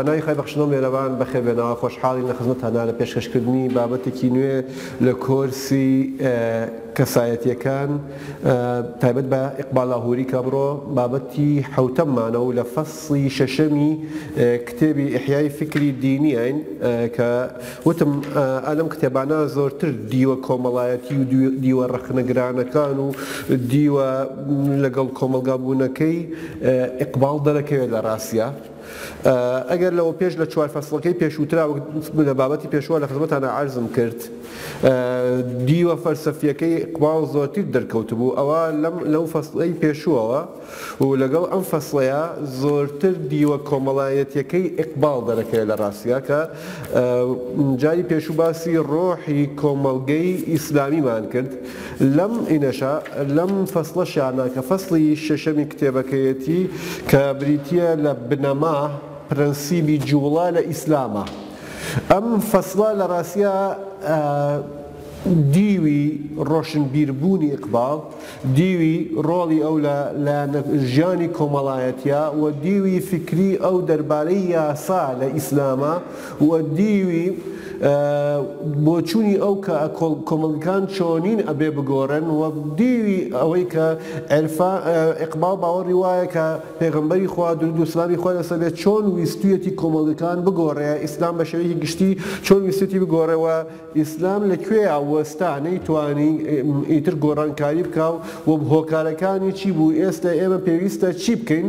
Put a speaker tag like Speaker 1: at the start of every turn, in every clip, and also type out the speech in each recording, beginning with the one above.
Speaker 1: پەنای خوای بەخشندەو مێرەبان بەخێربێنەوە خۆشحاڵین لە خزمەتانا لە پێشکەش کردنی بابەتێکی نوێ لە کۆرسی کەسایەتیەکان تایبەت بە ئیقبال لاهوری کە ئەمڕۆ بابەتی حەوتەممانە و لە فەسڵی شەشەمی کتێبی احیای فکری دینیین کە وتم ئەلەم کتێبانە زۆرتر دیوە کۆمەڵایەتی و دیوە ڕەخنەگرانەکان و دیوە لەگەڵ کۆمەڵگا بوونەکەی ئیقباڵ دەرەکەوێت لە ڕاستیا ئەگەر لەوەپێش لە چوار فەسڵەکەی پێشووترا وەک لە بابەتی پێشووە لە خزمەتانا عەرزم کرد دیوە فەلسەفییەکەی ئیقباڵ زۆرتر دەرکەوتبوو ئەوا لەم لەو فەسڵەی پێشووەوە و لەگەڵ ئەم فەسڵەیە زۆرتر دیوە کۆمەڵایەتییەکەی ئیقباڵ دەرەکەوێ لە ڕاستیدا کە جاری پێشوو باسی ڕۆحی کۆمەڵگەی ئیسلامیمان کرد لەم ئینەشا لەم فەسڵە شانە کە فەسڵی شەشەمی کتێبەکەیەتی کە بریتیە لە بنەما پرەنسیبی جووڵا لە ئیسلامە ئەم فەسڵە لە ڕاستیا دیوی ڕۆشنبیربوونی ئیقباڵ، دیوی ڕۆڵی ئەو لە لایەنە ژیانی کۆمەڵایەتییە و دیوی فیکری ئەو دەربارەی یاسا لە ئیسلامە و دیوی بۆچوونی ئەو کە کۆمەڵگەکان چۆنین ئەبێ بگۆڕێن و دیوی ئەوەی کە ئیقباڵ باوەڕی وایە کە پێغەمبەری خوا دروود و سلامی خوای لەسەر بێت چۆن ویستوویەتی کۆمەڵگەکان بگۆڕێ ئیسلام بە شێوەیەکی گشتی چۆن ویستوویەتی بگۆڕێ و ئیسلام لە کوێیا وەستا نەیتوانی ئیتر گۆڕانکاری بکا و هۆکارەکانی چی بوو ئێستە ئێمە پێویستە چی بکەین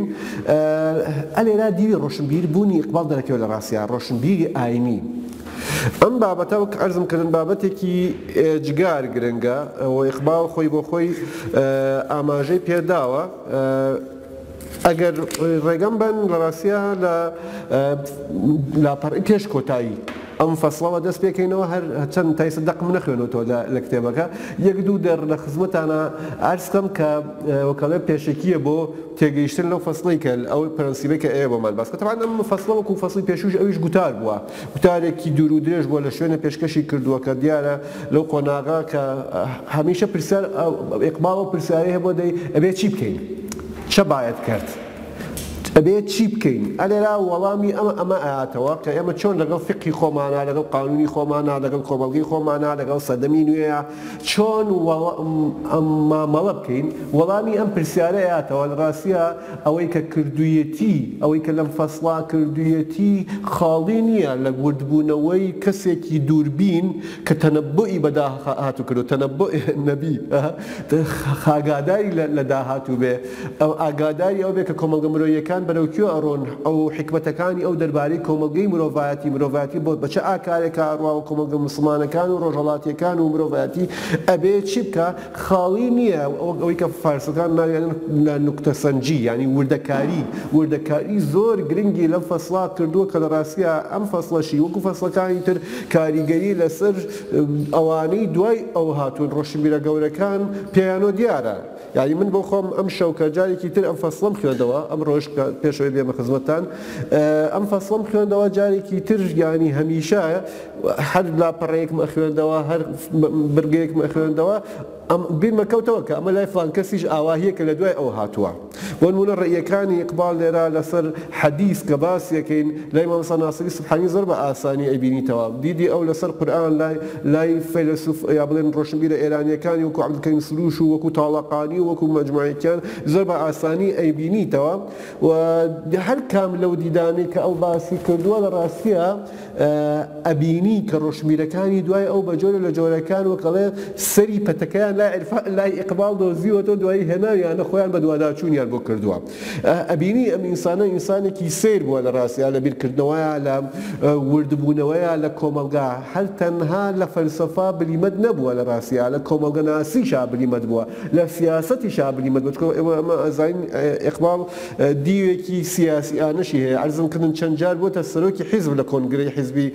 Speaker 1: ئە لێرا دیوی ڕۆشنبیر بوونی ئیقباڵ دەرەکەوێ لە ڕاستیا ڕۆشنبیری ئاینی ئەم بابەتە وەک عەرزم کردن بابەتێکی ئێجگار گرنگە و ئیقباڵ خۆی بۆ خۆی ئاماژەی پێداوە ئەگەر ڕێگەم بەن ڕاستیە لە لاپەڕی پێش کۆتایی ئەم فەسڵەوە دەست پێکەینەوە هەر چەند تایسە دەقم نەخوێنەوەتەوە لە کتێبەکە یەک دوو دەر لە خزمەتانە ئەرزکەم کە وەکەڵێ پێشەکیە بۆ تێگەیشتن لەو فەسڵی کە ئەو پرەنسیبەی کە ئێوەمان باس کە تەبعەن ئەم فەسڵە وەکو فەسڵی پێشوش ئەویش گوتار بووە گوتارێکی دوور و درێژ بۆ لە شوێنە پێشکەشی کردووە کە دیارە لەو قۆناغە کە هەمیشە پرسیار ئیقباڵ ئەو پرسیارەی هەیە بۆ دەی ئەبێ چی بکەین؟ چە باید کرد؟ ئەبێ چی بکەین؟ ئەلێرا وەڵامی ئەمە ئەمە ئەیاتەوە کە ئێمە چۆن لەگەڵ فیقهی خۆمانا، لەگەڵ قانوونی خۆمانا، لەگەڵ کۆمەڵگەی خۆمانا، لەگەڵ سەردەمی نوێیا چۆن وەڵا مامەڵە بکەین؟ وەڵامی ئەم پرسیارە ئەیاتەوە لە ڕاستیا ئەوەی کە کردوویەتی، ئەوەی کە لەم فەسڵە کردوویەتی خاڵی نییە لە وردبوونەوەی کەسێکی دووربین کە تەنەبووئی بە داهاتوو کردووە، تەنەبووء نەبی، خاگاداری لە داهاتوو بێ، ئاگاداری ئەوە بێ کە کۆمەڵگە مرۆییەکان بەرەو کوێ ئەڕۆن و حیکمەتەکانی ئەو دەربارەی کۆمەڵگەی مرۆڤایەتی، مرۆڤایەتی بە چ ئاکارێکا ئەڕوا و کۆمەڵگە موسڵمانەکان و ڕۆژهەڵاتییەکان و مرۆڤایەتی ئەبێ چی بکا؟ خاڵی نییە، وەک ئەوەی کە فارسەکان ناویانن نا نوکتە سەنجی یانی وردەکاری، وردەکاری زۆر گرنگی لەم فەسڵا کردووە کە لە ڕاستیا ئەم فەسڵەشی وەکو فەسڵەکانی تر کاریگەری لەسەر ئەوانەی دوای ئەو هاتوون ڕۆشنبیرە گەورەکان پێیانۆ دیارە یانی من بۆ خۆم ئەمشەو کە جارێکی تر ئەم فەسڵەم خوێندەوە ئەمڕۆش کە پێش ئەوەی بێمە خزمەتتان ئەم فەسڵەم خوێندەوە جارێکی تر یانی هەمیشە هەر لاپەڕەیەکم ئەخوێندەوە هەر برگەیەکم ئەخوێندەوە بیرمە کەوتەوە کە ئەمە لای فڵان کەسیش ئاواهیە کە لە دوای ئەو هاتووە بۆ نمونە ڕێیەکانی ئیقباڵ لێرا لەسەر حەدیس کە باسیەکەین لای مامۆستا ناسری سوبحانی زۆر بە ئاسانی ئەیبینیتەوە دیدی ئەو لەسەر قورئان لای لای فەیلەسوف یا بڵێن ڕۆشنبیرە ئێرانیەکانی وەکو عەبدولکەریم سروش و وەکو تاڵەقانی و وەکو مەجموعەکیان زۆر بە ئاسانی ئەیبینیتەوە و هەر کام لەو دیدانەی کە ئەو باسی کردووە لە ڕاستیە ئەبینی کە ڕۆشنبیرەکانی دوای ئەو بە جۆرە لە جۆرەکان وەک ئەڵێ سەری پەتەکەیان لای عیرفان لای ئیقباڵ دۆزیوەتەو دوایی هێناویانە خۆیان بەدواداچوونیان بۆ کردووە ئەبینی ئەم ئینسانە ئینسانێکی سەیر بووە لە ڕاستیا لە بیرکردنەوەیا لە وردبوونەوەیا لە کۆمەڵگا هەر تەنها لە فەلسەفە بلیمەت نەبووە لە ڕاستیا لە کۆمەڵگەناسیشا بلیمەت بووە لە سیاسەتیشا بلیمەت بووە چونکە ئێمە ئەمە ئەزانین ئیقباڵ دیوێکی سیاسیانەشی هەیە، عەرزم کردن چەند جار بۆتە سەرۆکی حیزب لە کۆنگرەی حیزبی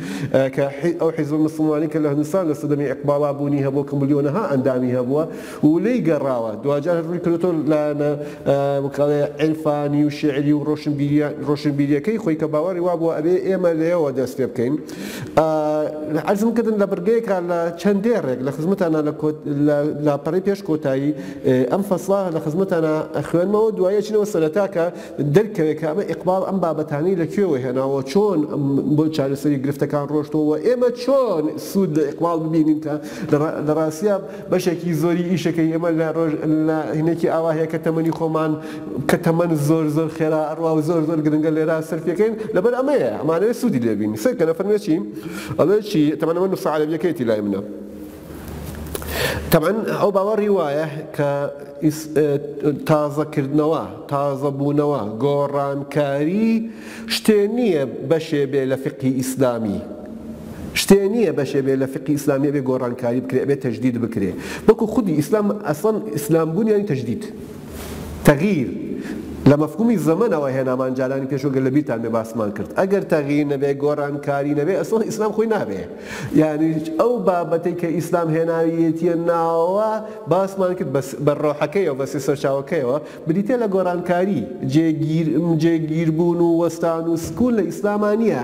Speaker 1: کە ئەو حیزبە مسوڵمانی کە لە هندستان لە سەردەمی ئیقباڵا بوونی هەبووە کە ملیۆنەها ئەندامی هەبووە و لێی گەڕاوە دواجار هەر ڕووی کردۆتەوە لایەنە بکڵێ عیرفانی و شیعری و ڕۆشنبیریەکەی خۆی کە باوەڕی وابووە ئەبێ ئێمە لێیەوە دەست پێ بکەین عەرزم کردن لە بڕگەیەکا لە چەند دێڕێک لە خزمەتانا لە لاپەڕەی پێش کۆتایی ئەم فەسڵە لە خزمەتانا ئەخوێنمەوە دوایی ئەچینەوە سەرەتا کە دەرکەوێ کە ئەمە ئیقباڵ ئەم بابەتانەی لە کوێوە هێناوە چۆن بۆ چارەسەری گرفتەکان ڕۆشتوە وە ئێمە چۆن سوود لە ئیقباڵ ببینین کە لە ڕاستیا بەشێکی زۆری ئیشەکەی ئێمە لە ڕۆژ لە هینێکی ئاوا هەیە کە تەمەنی خۆمان کە تەمەن زۆر زۆر خێرا ئەڕوا و زۆر زۆر گرنگە لێرا سەرفی ئەکەین لەبەر ئەمەیە ئەمانەوێ سوودی لێ بینین سەیرکەن ئەفەرموێ چی ئەڵێ چی تەمەن ئەمە نوسخە عەرەبیەکەیەتی لای منە. تەبعەن ئەو باوەڕی وایە کە تازەکردنەوە، تازەبوونەوە، گۆڕانکاری شتێ نییە بەشێ بێ لە فیقهی ئیسلامی. شتێ نییە بەشێ بێ لە فیقهی ئیسلامی ئەبێ گۆڕانکاری بکرێ، ئەبێ تەجدید بکرێ. بەڵکوو خودی ئیسلام ئەسڵەن ئیسلام بوونیانی تەجدید. تەغیر، لە مەفهومی زەمەنەوە هێنامان جارانی پێش و گەر لە بیرتان بێ باسمان کرد ئەگەر تەغیر نەبێ گۆڕانکاری نەبێ ئەسڵەن ئیسلام خۆی نابێ یانیش ئەو بابەتەی کە ئیسلام هێناویەتیە ناوەوە باسمان کرد بە بە ڕۆحەکەیەوە بە سێ سەرچاوەکەیەوە بریتیە لە گۆڕانکاری جێگیر جێگیربوون و وەستان و سکون لە ئیسلاما نیە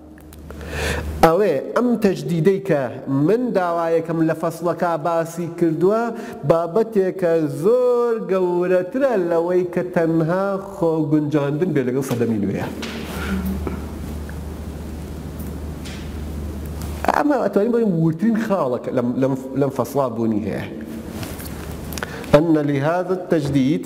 Speaker 1: ئەوێ ئەم تەجدیدەی کە من داوایەکم لە فەسڵەکە باسی کردووە بابەتێکە زۆر گەورەترە لەوەی کە تەنها خۆ گونجاندن بێ لەگەڵ سەردەمی نوێ. ئەمە ئەتوانین بڵێین ووردترین خاڵە کە لەم فەسڵا بوونی هەیە. ان لهذا التجدید،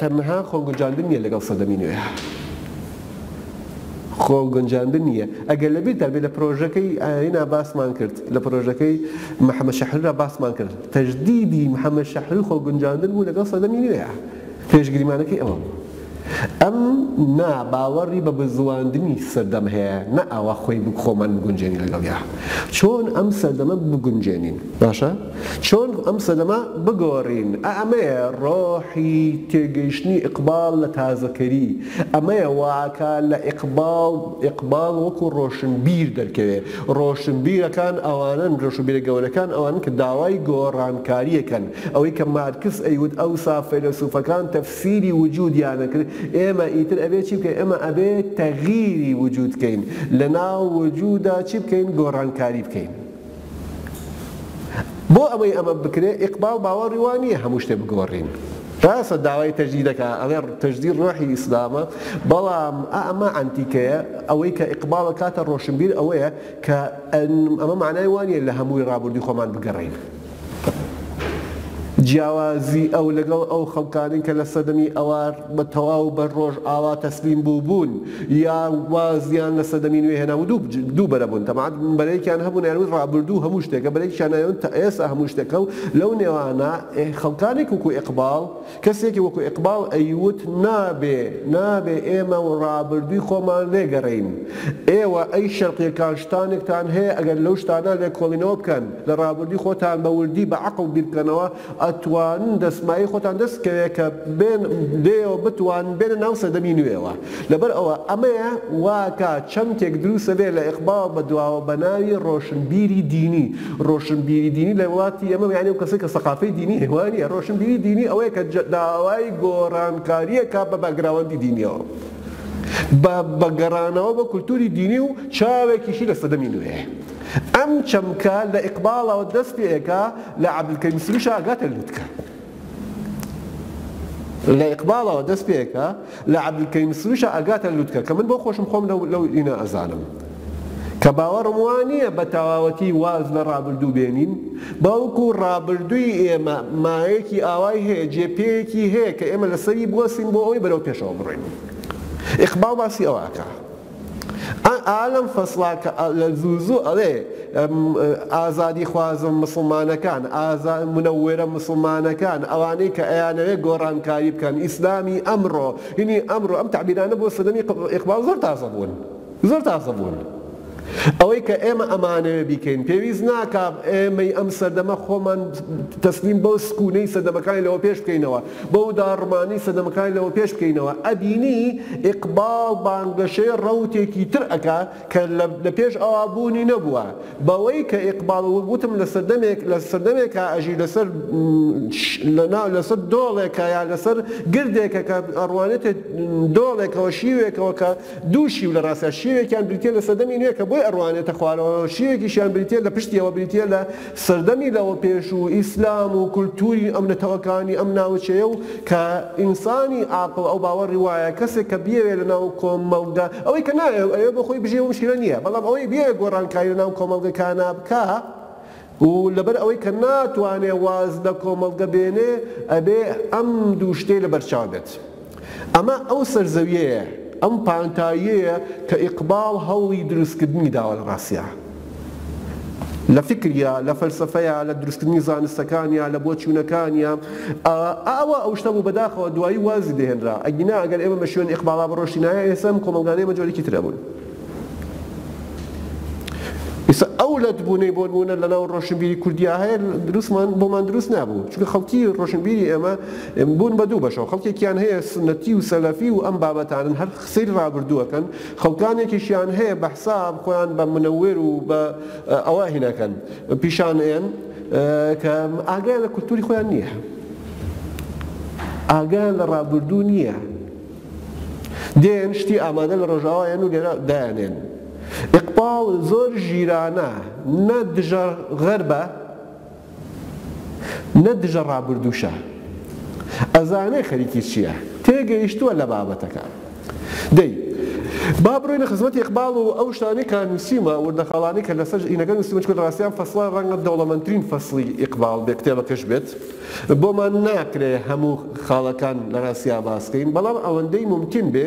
Speaker 1: تەنها خۆگونجاندن نیە لەگەڵ سەردەمی نوێ خۆگونجاندن نیە ئەگەر لەبیرتان بێت لە پرۆژەکەی ئارینا باسمان کرد لە پرۆژەکەی محەمەد شەحرورا باسمان کرد تەجدیدی محەمەد شەحرور خۆگونجاندن بوو لەگەڵ سەردەمی نوێ پێشگریمانەکەی ئەوە بوو ئەم نا باوەڕی بە بزواندنی سەردەم هەیە نە ئاوا خۆی خۆمان بگونجێنین لەگەڵیا چۆن ئەم سەردەمە بگونجێنین باشە؟ چۆن ئەم سەدەمە بگۆڕین؟ ئا ئەمەیە ڕۆحی تێگەیشتنی ئیقباڵ لە تازەکەری، ئەمەیە واکا لە ئیقباڵ، ئیقباڵ وەکو ڕۆشنبیر دەرکەوێ. ڕۆشنبیرەکان ئەوانەن، ڕۆشنبیرە گەورەکان ئەوانەن کە داوای گۆڕانکاری ئەکەن. ئەوەی کە مارکس ئەیوت ئەوسا فەیلەسوفەکان تەفسیری وجودیان ئەکرد، ئێمە ئیتر ئەبێ چی بکەین؟ ئێمە ئەبێ تەغیری وجود کەین. لەناو وجودا چی بکەین؟ گۆڕانکاری بکەین. بۆ ئەوەی ئەمە بکرێت ئیقباڵ باوەڕی وا نییە هەموو شتێک بگۆڕین ڕاستە داوای تەجدید دەکا ئەڵێ تەجدید ڕۆحی ئیسلامە بەڵام ئەمە عەنتیکەیە ئەوەی کە ئیقباڵ ئەکاتە ڕۆشنبیر ئەوەیە کە ئەمە مەعنای وا نییە لە هەمووی ڕابوردووی خۆمان بگەڕێین جیاوازی ئەو لەگەڵ ئەو خەڵکانەی کە لە سەردەمی ئەوە بە تەواو بە ڕۆژئاوا تەسلیم بووبوون یا وازیان لە سەردەمی نوێ هێنابوو دوو دوو بەرە بوون تەبعەن بەرەیەکیان هەبوون ئەیانوت ڕابردوو هەموو شتێکە بەرەیەکیشیان ئەیانوت ئێستا هەموو شتێکە و لەو نێوانە خەڵکانێک وەکوو ئیقباڵ کەسێکی وەکوو ئیقباڵ ئەیوت نابێ نابێ ئێمە ڕابردووی خۆمان لێگەڕێین ئێوە ئەی شەرقییەکان شتانێکتان هەیە ئەگەر لەو شتانە لێکۆڵینەوە بکەن لە ڕابردووی خۆتان بە وردی بە عەقڵ بیر بکەنەوە ئەتوانن دەسمایی خۆتان دەست بکەوێ کە بێن لێیەوە بتوانن بێنە ناو سەردەمی نوێوە لەبەر ئەوە ئەمەیە وا کا چەمکێک دروست ئەبێ لە ئیقباڵ بە دواوە بە ناوی ڕۆشنبیری دینی ڕۆشنبیری دینی لە وڵاتی ئێمە یانی ئەو کەسەی کە سەقافەی دینی هەیە وا نیە ڕۆشنبیری دینی ئەوەیە کە داوای گۆڕانکاری ئەکا بە بەکگراوەندی دینیەوە بە بە گەڕانەوە بۆ کولتوری دینی و چاوێکیشی لە سەردەمی نوێ. ئەم چەمکە لە ئیقباڵەوە دەست پێ ئەکا لە عەبدولکەریم سروشا ئەگاتە لوتکە لە ئیقباڵەوە دەست پێ ئەکا لە عەبدولکەریم سروشا ئەگاتە لوتکە کە من بۆ خۆشم خۆم لەو لەو ئینە ئەزانم کە باوەڕم وا نییە بە تەواوەتی واز لە ڕابردوو بێنین بەڵکو ڕابردووی ئێمە مایەکی ئاوای هەیە جێ پێیەکی هەیە کە ئێمە لەسەری بوەستین بۆ ئەوەی بەرەو پێشەوە بڕۆین ئیقباڵ باسی ئەوە ئەکا ئا لەم فەسڵە کە لە زوو زوو ئەڵێ ئازادی خوازە موسڵمانەکان، ئازا منەوێرە موسڵمانەکان، ئەوانەی کە ئەیانەوێ گۆڕانکاری بکەن، ئیسلامی ئەمڕۆ، هینی ئەمڕۆ، ئەم تەعبیرانە بۆ سەردەمی ئیقباڵ زۆر تازە بوون، زۆر تازە بوون. ئەوەی کە ئێمە ئەمانەوێ بیکەین پێویست ناکا ئێمەی ئەم سەردەمە خۆمان تەسلیم بەو سکوونەی سەردەمەکانی لەوە پێش بکەینەوە، بەو داڕمانی سەدەمەکانی لەوە پێش بکەینەوە ئەبینی ئیقباڵ بانگەشەی ڕەوتێکی تر ئەکا کە لە پێش ئەوا بوونی نەبووە بەوەی کە ئیقباڵ وەک وتم لە سەردەمێک لە سەردەمێکا ئەژی لەسەر لەسەر دۆڵێکە یا لەسەر گردێکە کە ئەڕوانێتێ دۆڵێکەوە شیوێکەوە کە دوو شیو لە ڕاستیا شیوێکیان بریتیە لە سەردەمی نوێ کە بۆی ئەڕوانێتە خوارەوە شیوێکیشیان بریتیە لە پشتیەوە بریتیە لە سەردەمی لەوە پێش و ئیسلام و کولتووری ئەم نەتەوەکانی ئەم ناوچەیە و کە ئینسانی ئاقڵ ئەو باوەڕی وایە کەسێک کە بیەوێ لە ناو کۆمەڵگا ئەوەی کە نایەو ئەوێ بۆ خۆی بژیەو مشکلە نیە بەڵام ئەوەی بیەوێ گۆڕانکاری لە ناو کۆمەڵگەکانا بکا و لەبەر ئەوەی کە ناتوانێ واز لە کۆمەڵگە بێنێ ئەبێ ئەم دوو شتەی لە بەرچاو بێت. ئەمە ئەو سەرزەویەیە، ئەم پانتاییەیە کە ئیقباڵ هەوڵی دروستکردنی داوە لە ڕاستیا. لە فیکریا، لە فەلسەفەیا، لە دروستکردنی زانستەکانیا، لە بۆچوونەکانیا. ئا ئەوە ئەو شتە بوو بەداخەوە دوایی وازی لێ هێنرا. ئەگینا ئەگەر ئێمە بە شوێن ئیقباڵا بڕۆشتینایە ئێستا ئەم کۆمەڵگانە ئێمە جۆرێکی تر ئەبوون. ئیستا ئەو لەتبونەی بۆ نمونە لەناو ڕۆشنبیری کوردیا هەیە دروستمان بۆمان دروست نابوو چونکە خەڵکی ڕۆشنبیری ئێمە بوون بە دوو بەشەوە خەڵکێکیان هەیە سونەتی و سەلەفی و ئەم بابەتانن هەر سەیری ڕابردووەکەن خەڵکانێکیشیان هەیە بە حساب خۆیان بە منەوێر و بە ئەوە هینەکەن پیشان ئێن کە ئاگایان لە کولتوری خۆیان نییە ئاگایان لە ڕابردوو نییە. دێن شتی ئامادە لە ڕۆژاوا یەن و لێرە دایەنێن ئیقباڵ زۆر ژیرانە نە دژە غەربە نە دژە ڕابردووشە ئەزانێ خەریکی چیە تێگەیشتووە لە بابەتەکە دەی با بڕۆینە خزمەتی ئیقباڵ و ئەو شتانەی کە نووسیومە وردە خاڵانەی کە لەسەر ئینەکە نووسیومە چونکە لە ڕاستیان فەسڵە ڕەنگە دەوڵەمەندترین فەسڵی ئیقباڵ بێت کتێبەکەش بێت بۆمان ناکرێ هەموو خاڵەکان لە ڕاستیا باس بکەین، بەڵام ئەوەندەی مومکین بێ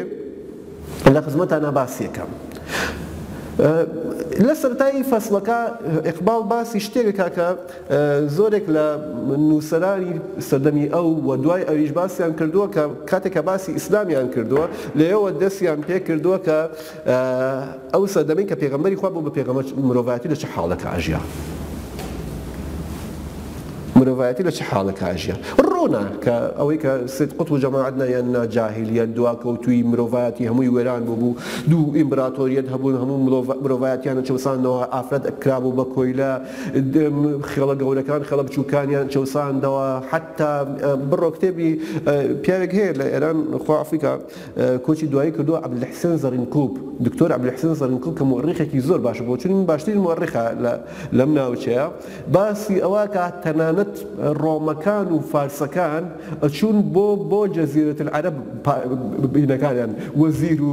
Speaker 1: لە خزمەتانا باسی ئەکەم. لە سەرەتای فەسڵەکە ئیقباڵ باسی شتێک ئەکا کە زۆرێک لە نووسەرانی سەردەمی ئەو و دوای ئەویش باسیان کردووە کە کاتێک کە باسی ئیسلامیان کردووە لەوێوە دەسیان پێ کردووە کە ئەو سەردەمەی کە پێغەمبەری خوا بوو بە پێغەمبەر مرۆڤایەتی لە چ حاڵێکا ئەژیا؟ مرۆڤایەتی لە چ حاڵێکا ئەژیا؟ ڕوونە کە ئەوەی کە سید قوتب و جەماعەت نایان نا جاهلیەت دواکەوتووی مرۆڤایەتی هەمووی وێران بووبوو دوو ئیمبراتۆریەت هەبوون هەموو مرۆڤایەتیانە چەوساندەوە ئافرەت کرابوو بە کۆیلە خێڵە گەورەکان خێڵە بچووکانیان چەوساندەوە حتا بڕۆ کتێبی پیاوێک هەیە لە ئێران خوا عەفوی کات کۆچی دوایی کردووە عبدالحسن زرنکوب، دکتۆر عبدالحسن زرنکوب کە موئەڕیخێکی زۆر باشە بۆچونی من باشترین موئەڕیخە لەم ناوچەیە باسی ئەوەکا تەنانەت ڕۆمەکان و فارسەکان ئەچوون بۆ بۆ جزیرە العرب پایینەکانیان وەزیر و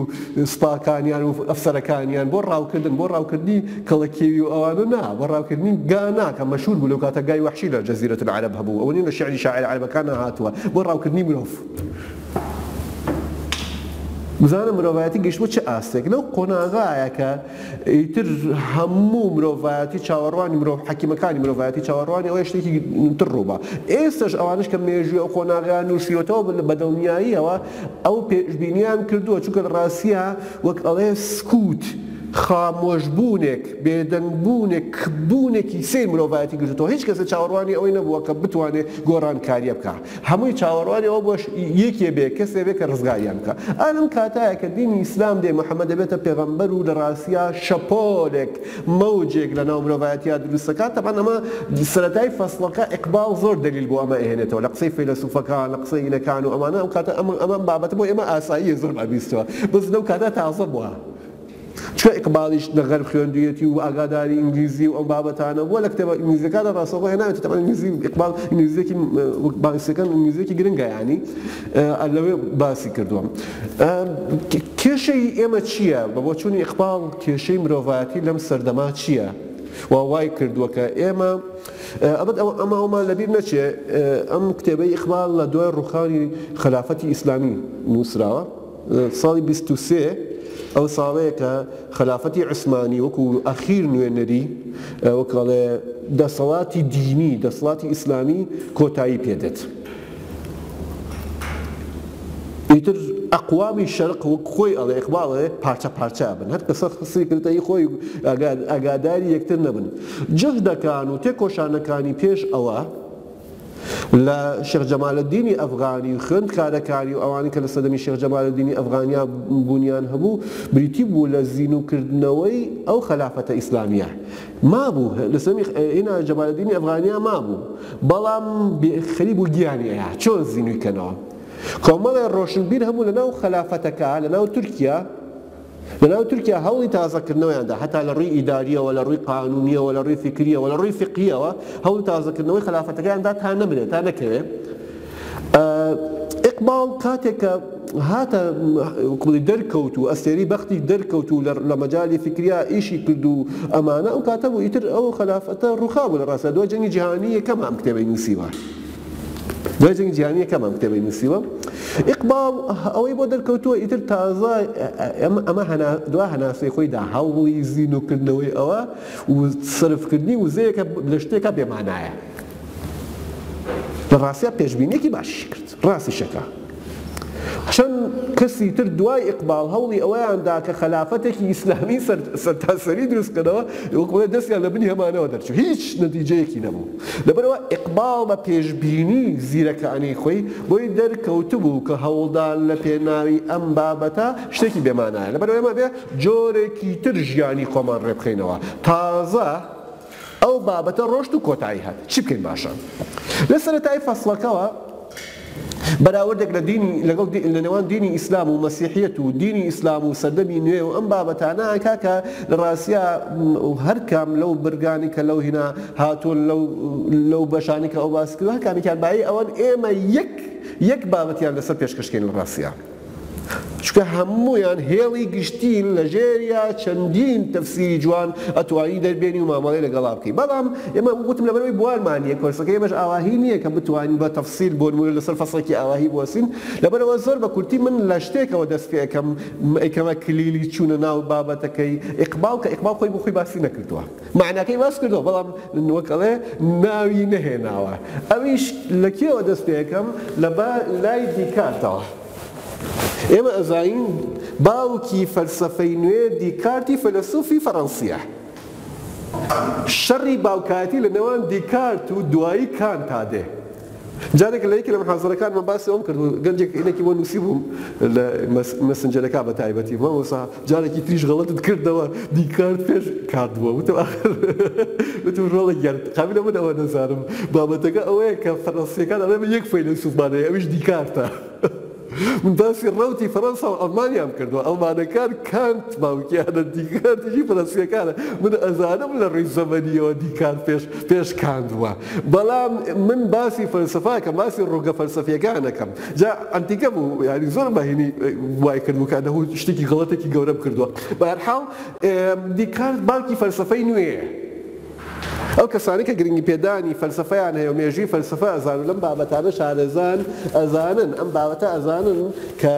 Speaker 1: سوپاکانیان و ئەفسەرەکانیان بۆ ڕاوکردن بۆ ڕاوکردنی کەڵەکێوی و ئەوانە نا بۆ ڕاوکردنی گا نا کە مەشهور بوو لەو کاتە گای وەحشی لە جزیرە العرب هەبوو ئەوەنی لە شیعری شاعیرە عەرەبەکانا هاتووە بۆ ڕاوکردنی مرۆڤ. بزانە مرۆڤایەتی گەیشتبووە چ ئاستێک؟ لەو قۆناغایە کە ئیتر هەموو مرۆڤایەتی چاوەڕوانی مرۆڤ حەکیمەکانی مرۆڤایەتی چاوەڕوانی ئەوەی شتێکی تر ڕووبا. ئێستەش ئەوانەش کە مێژووی ئەو قۆناغەیان نووسیوەتەوە بە دڵنیاییەوە ئەو پێشبینییان کردووە، چونکە لە ڕاستییا وەک ئەڵێ سکووت، خامۆشبوونێک، بێدەنگبوونێک، کپبوونێکی سەیر مرۆڤایەتی گرتۆتەوە، هیچ کەسێ چاوەڕوانی ئەوەی نەبووە کە بتوانێ گۆڕانکارییە بکا. هەمووی چاوەڕوانی ئەوە بووە یەکێ بێ کەسێ بێ کە ڕزگاریان بکا ئان ئەم کاتایە کە دینی ئیسلام دێ محمد دەبێتە پێغەمبەر و لە ڕاستیا شەپۆلێک مەوجێک لە ناو مرۆڤایەتیا دروست دەکا تەبعەن ئەمە سەرەتای فەسڵەکە ئیقباڵ زۆر دەلیل بۆ ئەمە ئەهێنێتەوە لە قسەی فەیلەسوفەکان لە قسەی ئینەکان و ئەمانە ئەم کاتە ئەم ئەم بابەتە بۆ ئێمە ئاساییە زۆرمان بیستوە بەس لەو کاتە تازە بووە چونکە ئیقبالیش لە غەرب خوێندویەتی و ئاگاداری ئینگلیزی و ئەو بابەتانە بووە لە کتێبە ئینگلیزیەکاندا ڕاستەوخۆ هێناوێتی تەبعەن ئینگلیزی ئیقبال ئینگلیزیەکی وەک بایسەکان ئینگلیزیەکی گرنگە یانی لەوێ باسی کردووە کێشەی ئێمە چییە بە بۆچوونی ئیقبال کێشەی مرۆڤایەتی لەم سەردەما چییە و وای کردووە کە ئێمە ئەبد ئەو ئەمە ئەومان لەبیر نەچێ ئەم کتێبەی ئیقبال لە دوای ڕوخانی خەلافەتی ئیسلامی نووسراوە ساڵی بیست و سێ ئەو ساڵەیە کە خەلافەتی عوسمانی وەکو ئەخیر نوێنەری وەک ئەڵێ دەسەڵاتی دینی دەسڵاتی ئیسلامی کۆتایی پێ دێت ئیتر ئەقوامی شەرق وەک خۆی ئەڵێ ئیقباڵ ئەڵێ پارچە پارچە ئەبن هەر کەسە فکرتەی خۆی ئاگاداری یەکتر نەبن جەغدەکان و تێکۆشانەکانی پێش ئەوە لە شێخ جەمالەدینی ئەفغانی و خوێندکارەکانی و ئەوانەی کە لە سەردەمی شێخ جەمالەدینی ئەفغانیا بوونیان هەبوو بریتی بوو لە زیندوو کردنەوەی ئەو خەلافەتە ئیسلامیە مابوو لە سەردەمی ئینا جەمالەدینی ئەفغانیا مابوو بەڵام خەریک بوو گیانی ئەیا چۆن زیندووی کەنەوە کۆمەڵێ ڕۆشنبیر هەبوو لە ناو خەلافەتەکە لە ناو تورکیا لەناو تورکیا هەوڵی تازەکردنەوەیان دا، هەتا لە ڕووی ئیدارییەوە، لە ڕووی قانوونییەوە، لە ڕووی فیکرییەوە، لە ڕووی فیقهییەوە هەوڵی تازەکردنەوەی خەلافەتەکەیان دا تا نەمرێ، تا نەکەوێ. ئیقباڵ کاتێک کە هاتە کوڵی دەرکەوت و ئەستێرەی بەختیش دەرکەوت و لە مەجالی فیکرییا ئیشی کرد و ئەمانە، ئەو کاتە بوو ئیتر ئەو خەلافەتە ڕووخا بوو لە ڕاستیدا، دوای جەنگی جیهانیی یەکەم ئەم کتێبەی نووسیوە. دوای جەنگی جیهانی یەکەمم کتێبەی نوسیوە ئیقباڵ ئەوەی بۆ دەرکەوتووە ئیتر تازە ئەمە هەنا دوا هەناسەی خۆی دا هەوڵی زینوکردنەوەی ئەوە و سەرفکردنی وزەیەکە لە شتێکە بێمانایە لە ڕاستیا پێشبینیەکی باشیشی کرد ڕاستیشەکە. چەند کەسی تر دوای ئیقباڵ هەوڵی ئەوەیان دا کە خەلافەتێکی ئیسلامی سەرتاسەری دروست بکەنەوە، وەک بڵێ دەستیان لە بنی هەمانەوە دەرچوو. هیچ نەتیجەیەکی نەبوو. لەبەرئەوە ئیقباڵ بە پێشبینی زیرەکانەی خۆی، بۆی دەرکەوتبوو کە هەوڵدان لە پێناوی ئەم بابەتە شتێکی بێ مانایە. لەبەرئەوە ئێمە ئەبێ جۆرێکی تر ژیانی خۆمان ڕێ بخەینەوە. تازە. ئەو بابەتە ڕۆشت و کۆتایی هات چی بکەین باشە؟ لە سەرەتای فەسڵەکەوە بەراوردێک لە دینی لەگەڵ لە نێوان دینی ئیسلام و مەسیحیەت و دینی ئیسلام و سەردەمی نوێ و ئەم بابەتانە کاکە لە ڕاستیا هەر کام لەو برگانی کە لەو هینا هاتوون لەو لەو بەشانی کە ئەو باس کردوە هەر کامێکیان بایی ئەوەن ئێمە یەک یەک بابەتیان لەسەر پێشکەشکەین لە ڕاستیا. چونکە هەموویان هێڵی گشتین لە ژێریا چەندین تەفسیری جوان ئەتوانی دەربێنی و مامەڵەی لەگەڵا بکەی بەڵام ئێمە وتم لەبەرئەوەی بوارمان نیە کۆرسەکەی ئێمەش ئاواهی نیە کە بتوانین بە تەفسیل بۆ نمونە لەسەر فەسڵێکی ئاواهی بوەستین لەبەرئەوە زۆر بە کورتی من لە شتێکەوە دەست پێ ئەکەم ئەیکەمە کلیلی چونە ناو بابەتەکەی ئیقباڵ کە ئیقباڵ خۆی بۆ خۆی باسی نەکردوە. مەعناکەی باس کردووە بەڵام وەک ئەڵێ ناوی نەهێناوە ئەویش لە کێوە دەست پێکەم لە با لای دیکارتەوە ئێمە ئەزانین باوکی فەلسەفەی نوێ دیکارتی فەلەسوفی فەڕەنسیە شەڕی باوکایەتی لە نێوان دیکارت و دوایی کانتا دێ جارێک لە یەکێ لە محازەرەکانما باسی ئەوەم کرد و گەنجێک ئینەکی بۆ نووسیبووم لە مەسنجەرەکا بە تایبەتی، مامۆسا جارێکی تریش غەڵەتت کردەوە دیکارت پێش کانت بووە، وتم ئاخر وتم ڕۆڵە گیان قابیلە من ئەوە نەزانم، بابەتەکە ئەوەیە کە فەرەنسییەکان ئەڵێن یەک فەیلەسووفمان هەیە ئەویش دیکارتە. من باسی ڕەوتی فەرەنسا و ئەڵمانیام کردوە، ئەڵمانەکان کانت باوکیانە، دیکارت یشی فەرەنسیەکانە، من ئەزانم لە ڕوی زەمەنیەوە دیکارت پێش پێش کانت بوە، بەڵام من باسی فەلسەفاکەم، باسی ڕوگە فەلسەفیەکان ئەکەم، جا ئەنتیکە بو یانی زۆر بەهینی وای کردبو کە ئەنەهو شتیکی غەڵەتێکی گەورەم کردوە، بەهەرحاڵ دیکارت باوکی فەلسەفەی نوێیە. ئەو کەسانەی کە گرنگی پێدانی فەلسەفەیان هەیە و مێژووی فەلسەفە ئەزانن و لەم بابەتانە شارەزان ئەزانن ئەم بابەتە ئەزانن کە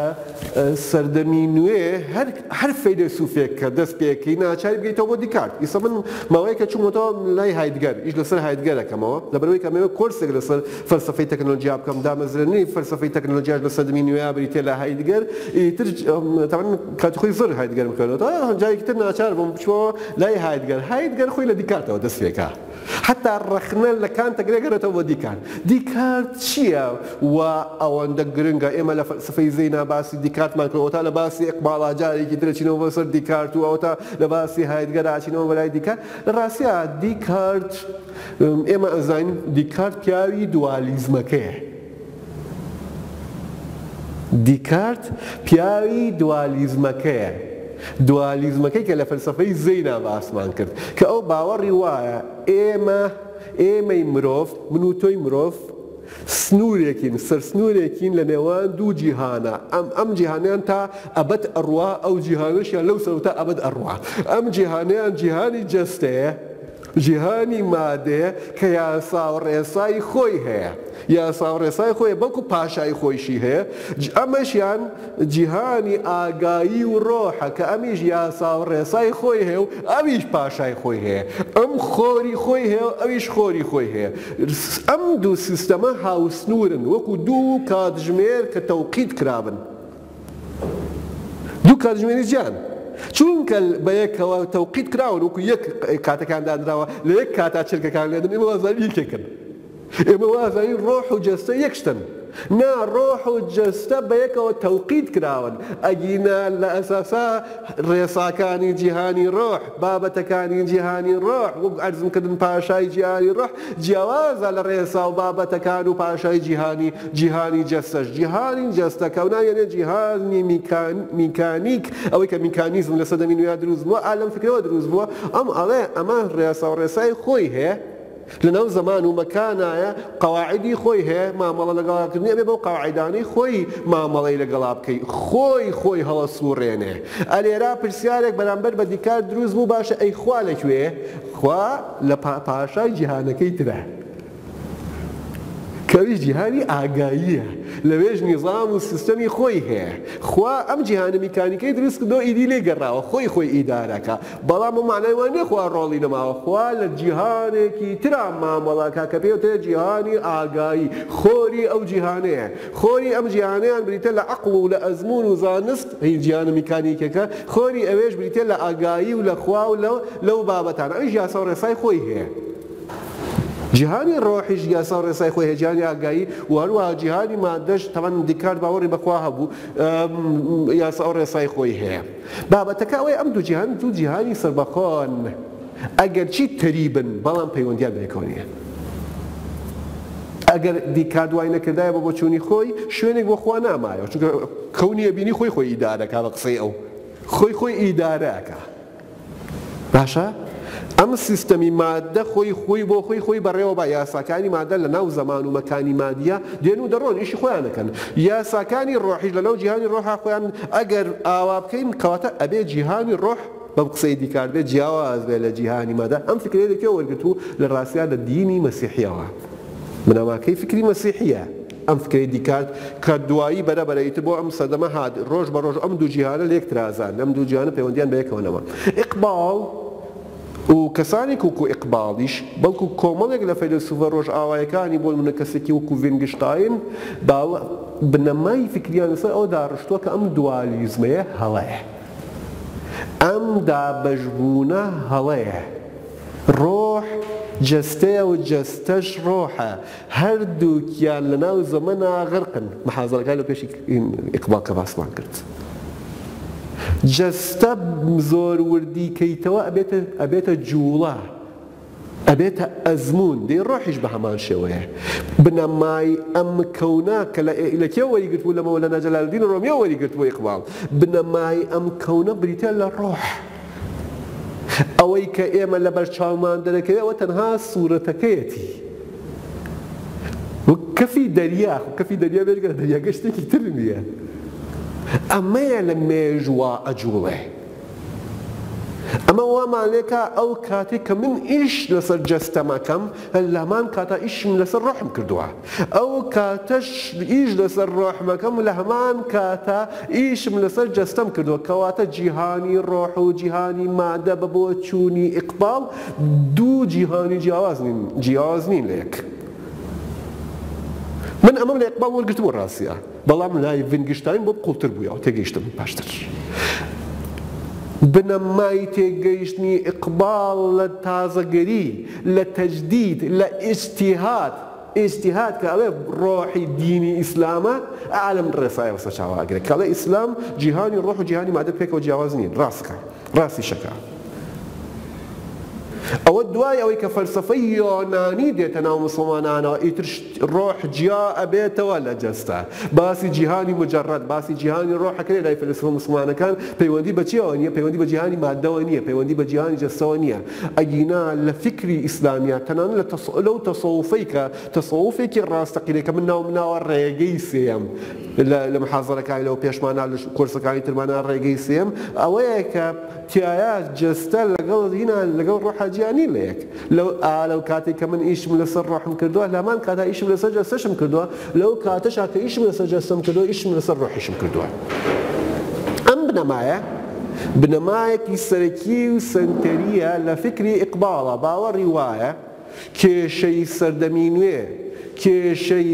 Speaker 1: سەردەمی نوێ هەر هەر فەیلەسوفێک کە دەست پێکەی ناچاری بگەیتەوە بۆ دیکارت ئیسە من ماوەیەکە چومەتەوە لای هایدگەر ئیش لەسەر هایدگەر ئەکەمەوە لەبەرئەوەی کە ئەمەوێ کۆرسێک لەسەر فەلسەفەی تەکنەلۆجیا بکەم، دامەزرێنەری فەلسەفەی تەکنەلۆجیاش لە سەدەمی نوێیا بریتیە لە هایدگەر، ئیتر تەبەن کاتی خۆی زۆر هایدگەرم خوێندۆتەوە، جارێکی تر ناچار بووم بچمەوە لای هایدگەر، هایدگەر خۆی لە دیکارتەوە دەست پێ کا، حەتا ڕەخنە لە کانت ئەگرێ ئەگەڕێتەوە بۆ دیکارت، دیکارت چیە وا ئەوەندە گرنگە ئێمە لە فەلسەفەی زەینا باسی دیکارتمان کردوە ئەوەتا لە باسی ئیقباڵا جارێکی تر ئەچینەوە بۆ سەر دیکارت و ئەوەتا لە باسی هایدگەرا ئەچینەوە بەلای دیکارت، لە ڕاستیا دیکارت. ئێمە ئەزانین دیکارت پیاوی دوالیزمەکەیە. دیکارت پیاوی دوالیزمەکەیە. دوالیزمەکەی کە لە فەلسەفەی زەینا باسمان کرد. کە ئەو باوەڕی وایە ئێمە، ئێمەی مرۆڤ، من و تۆی مرۆڤ، سنوورێکین، سەرسنوورێکین لە نێوان دوو جیهانا. ئەم، ئەم جیهانەیان تا ئەبەد ئەڕوا، ئەو جیهانەشیان لەو سەروو تا ئەبەد ئەڕوا. ئەم جیهانەیان جیهانی جەستەیە، جیهانی مادەیە کە یاساو ڕێسای خۆی هەیە یاساو ڕێسای خۆی بەڵکو پاشای خۆیشی هەیە ئەمەشیان جیهانی ئاگایی و ڕۆحە کە ئەمیش یاساو ڕێسای خۆی هەیە و ئەویش پاشای خۆی هەیە ئەم خۆری خۆی هەیە و ئەویش خۆری خۆی هەیە ئەم دوو سیستەمە هاوسنورن وەکو دوو کاتژمێر کە تەوقیت کرابن. دوو کاتژمێری جیان چونکە بەیەکەوە تەوقیت کراون وەکو یەک کاتەکان دانراوە لە یەک کاتا چرکەکان لێدن ئێمە وازانی یەکێکن ئێمە وازانی ڕۆح و جەستە یەک شتن نا ڕۆح و جەستە بەیەکەوە تەوقیت کراون ئەگینا لە ئەساسا ڕێساکانی جیهانی ڕۆح بابەتەکانی جیهانی ڕۆح وەک عەرزم کردن پاشای جیهانی ڕۆح جیاوازە لە ڕێسا و بابەتەکان و پاشای جیهانی، جیهانی جەستەش، جیهانی جەستە کە ناویانێت جیهانی میکان، میکانیک، ئەوەی کە میکانیزم لە سەدەمی نوێ دروست بووە، ئا لەم فکرەوە دروست بووە، ئەم ئەڵێ ئەمە ڕێسا و ڕێسای خۆی هەیە، لە ناو زەمان و مەکانایە، قەواعیدی خۆی هەیە، مامەڵە لەگەڵا کردنی ئەبێ بەو قەواعیدانەی خۆی مامەڵەی لەگەڵا بکەی، خۆی خۆی هەڵەسووڕێنێ. ئەلێرا پرسیارێک بەرامبەر بە دیکارت دروست بوو، باشە ئەی خوا لە کوێیە؟ خوا لە پا پاشای جیهانەکەی ترە کە ئەویش جیهانی ئاگاییە لەوێش نیزام و سیستەمی خۆی هەیە خوا ئەم جیهانە میکانیکەی دروست کردوە ئیدی لێی گەڕاوە خۆی خۆی ئیدارەکا بەڵام ئەو مەعنای وای نیە خوا ڕۆڵی نەماوە خوا لە جیهانێکی ترا مامەڵە ئەکا کە پێی وترێ جیهانی ئاگایی خۆری ئەو جیهانەیە خۆری ئەم جیهانەیان بریتە لە عەقڵ و لە ئەزموون و زانست، ئەی جیهانە میکانیکەکە؟ خۆری ئەوێش بریتە لە ئاگایی و لە خوا و لەو بابەتانە، ئەویش یاسا و ڕێسای خۆی هەیە. جیهانی ڕۆحیش یاسا و ڕێسای خۆی هەیە، جیهانی ئاگایی و هەروەها جیهانی ماددەش، تەبەن دیکارت باوەڕی بە خوا هەبوو، یاسا و ڕێسای خۆی هەیە. بابەتەکە ئەوەیە ئەم دوو جیهان دوو جیهانی سەربەخۆن، ئەگەرچی تەریبن، بەڵام پەیوەندییان بەیەکەوە نییە. ئەگەر دیکارت وای نەکردایە بە بۆچوونی خۆی شوێنێک بۆ خوا نامایەوە چونکە کەونی ئەبینی خۆی خۆی ئیدارە ئەکا بە قسەی ئەو خۆی خۆی ئیدارە ئەکا باشە ئەم سیستەمی مادە خۆی خۆی بۆ خۆی خۆی بەڕێوە با یاساکانی مادە لە ناو زەمان و مەکانی مادیە دێن و دەڕۆن ئیشی خۆیان دەکەن یاساکانی ڕۆحیش لە ناو جیهانی ڕۆحا خۆیان ئەگەر ئاوا بکەین کەواتە ئەبێ جیهانی ڕۆح بەم قسەی دیکارتێ جیاواز بێت لە جیهانی مادە، ئەم فکرەی لە کوێ وەرگرتوو؟ لە ڕاستیا لە دینی مەسیحیەوە. بنەماکەی فکری مەسیحیە. ئەم فکرەی دیکارت کە دوایی بەرە بەرە ئیتر بۆ ئەم سەردەمە هات، ڕۆژ بە ڕۆژ ئەم دوو جیهانە لێک ترازان، ئەم دوو جیهانە پەیوەندیان بە یەکەوە نەما. ئیقباڵ و کەسانێک وەکوو ئیقباڵیش، بەڵکوو کۆمەڵێک لە فەیلەسووفە ڕۆژئاوایەکانی بۆ نموونە کەسێکی وەکوو ڤینگشتاین باوە، بنەمای فکریان لەسەر ئەوە داڕشتووە کە ئەم دوالیزمەیە هەڵەیە. ئەم دابەشبوونە هەڵەیە. ڕۆح جەستەیە و جەستەش ڕۆحە، هەردووکیان لەناو زەمەنا غەرقن، محازەرەکانی لەپێشی ئیقباڵ کە باسمان کرد. جەستە زۆر وردی کەیتەوە ئەبێتە جووڵە. ئەبێتە ئەزموون، دەی ڕۆحیش بە هەمان شێوەیە. بنەمای ئەم کەونە کە لە لە کێوە وەری گرتبوو؟ لە مەولانا جەلالەدین ڕۆمییەوە وەری گرتبوو ئیقباڵ. بنەمای ئەم کەونە بریتییە لە ڕۆح. ئەوەی کە ئێمە لە بەر چاومان دەرەکەوێ ئەوە تەنها سوورەتەکەیەتی. وەک کەفی دەریا، خۆ کەفی دەریا بێجگە لە دەریاکە شتێکی تر نییە. ئەمەیە لە مێژووا ئەجووڵێ. ئەمە وامان لێ کا ئەو کاتەی کە من ئیش لەسەر جەستەم ئەکەم لەهەمان کاتا ئیشم لەسەر ڕۆحم کردوە ئەو کاتەش ئیش لەسەر ڕۆحم ئەکەم لەهەمان کاتا ئیشم لەسەر جەستەم کردوە کەواتە جیهانی ڕۆح و جیهانی مادە بە بۆچوونی ئیقباڵ دوو جیهانی جیاواز نین جیاواز نین لە یەک من ئەمەم لە ئیقباڵ وەرگرتبوە ڕاستە. بەڵام لای ڤینگشتاین بۆم قوڵتر بوویەوە تێگەیشتم باشتر بنەمای تێگەیشتنی ئیقباڵ لە تازەگەری، لە تەجدید، لە ئیجتیهاد، ئیجتیهاد کە ئەڵێ ڕۆحی دینی ئیسلامە، ئا لەم ڕێسایەوە سەرچاوە ئەگرێ کە ئەڵێ ئیسلام جیهانی ڕۆح و جیهانی مادە پێکەوە جیاواز نین، ڕاستە. ڕاستیشەکە ئەوە دوای ئەوەی کە فەلسەفەی یۆنانی دێتە ناو موسڵمانانەوە ئیتر ڕۆح جیا ئەبێتەوە لە جەستە باسی جیهانی مجەڕەد باسی جیهانی ڕۆحەکەی لای فەلسەفە موسڵمانەکان پەیوەندی بە چیەوە نیە پەیوەندی بە جیهانی مادەوە نیە پەیوەندی بە جیهانی جەستەوە نیە ئەگینا لە فیکری ئیسلامیە تەنانەت لە تەسەو لەو تەسەوفەی کە تەسەوفێکی ڕاستەقینەی کە من ناوم ناوە ڕێگەی سێیەم لە محازەرەکانی لەوە پێشمانە لە کۆرسەکانی ترمانە ڕێگەی سێم ئەوەیە کە تیایا جەستە لەگەڵ هینا لەگەڵ ڕۆحا جیانی لە یەک لەو ئا لەو کاتێک کە من ئیشم لەسەر ڕۆحم کردووە لەمان کاتا ئیشم لەسەر جەستەشم کردووە لەو کاتەشا کە ئیشم لەسەر جەستەم کردووە ئیشم لەسەر ڕۆحیشم کردووە ئەم بنەمایە بنەمایەکی سەرەکی و سەنتەریە لە فیکری ئیقباڵە باوەڕی وایە کێشەی سەردەمی نوێ، کێشەی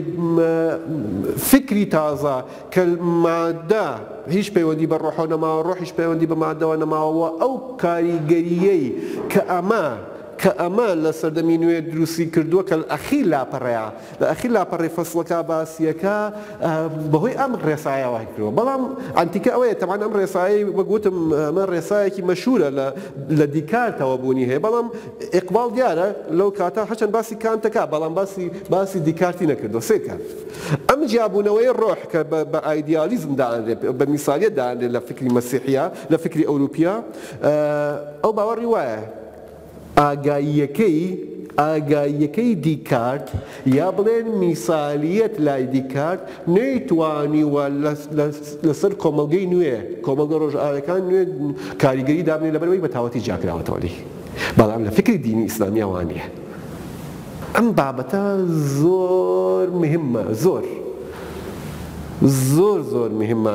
Speaker 1: فیکری تازە کە ماددە هیچ پەیوەندی بە ڕۆحەوە نەماوە، ڕۆحیش پەیوەندی بە ماددەوە نەماوە و ئەو کاریگەرییەی کە ئەمە کە ئەمە لە سەردەمی نوێ دروستی کردووە کە ئەخیر لاپەڕەیە. لە ئەخیر لاپەڕەی فەسڵەکە باسییەکە بەهۆی ئەم ڕێسایە وای کردووە. بەڵام ئەنتیکە ئەوەیە تەبعەن ئەم ڕێسایەی وەک وتم ئەمە ڕێسایەکی مەشهوورە لە لە دیکارتەوە بوونی هەیە بەڵام ئیقباڵ دیارە لەو کاتە هەرچەند باسی کانت دەکات بەڵام باسی باسی دیکارتی نەکردووە سەیر کە ئەم جیابوونەوەی ڕۆح کە بە بە ئایدیالیزم دائەنرێت بە میسالیەت دائەنرێت لە فیکری مەسیحییە لە فیکری ئەوروپییە ئەو باوەڕی وایە ئاگاییەکەی، ئاگاییەکەی دیکارت، یا بڵێن میسالیەت لای دیکارت نەیتوانیوە لەسەر کۆمەڵگەی نوێ، کۆمەڵگە ڕۆژئاویەکان نوێ کاریگەری دابنێ لەبەرئەوەی بەتاوەتی جیاکراوەتەوە لێی، بەڵام لە فیکری دینی ئیسلامیا وا نیە. ئەم بابەتە زۆر مهمە زۆر زۆر زۆر مهمە.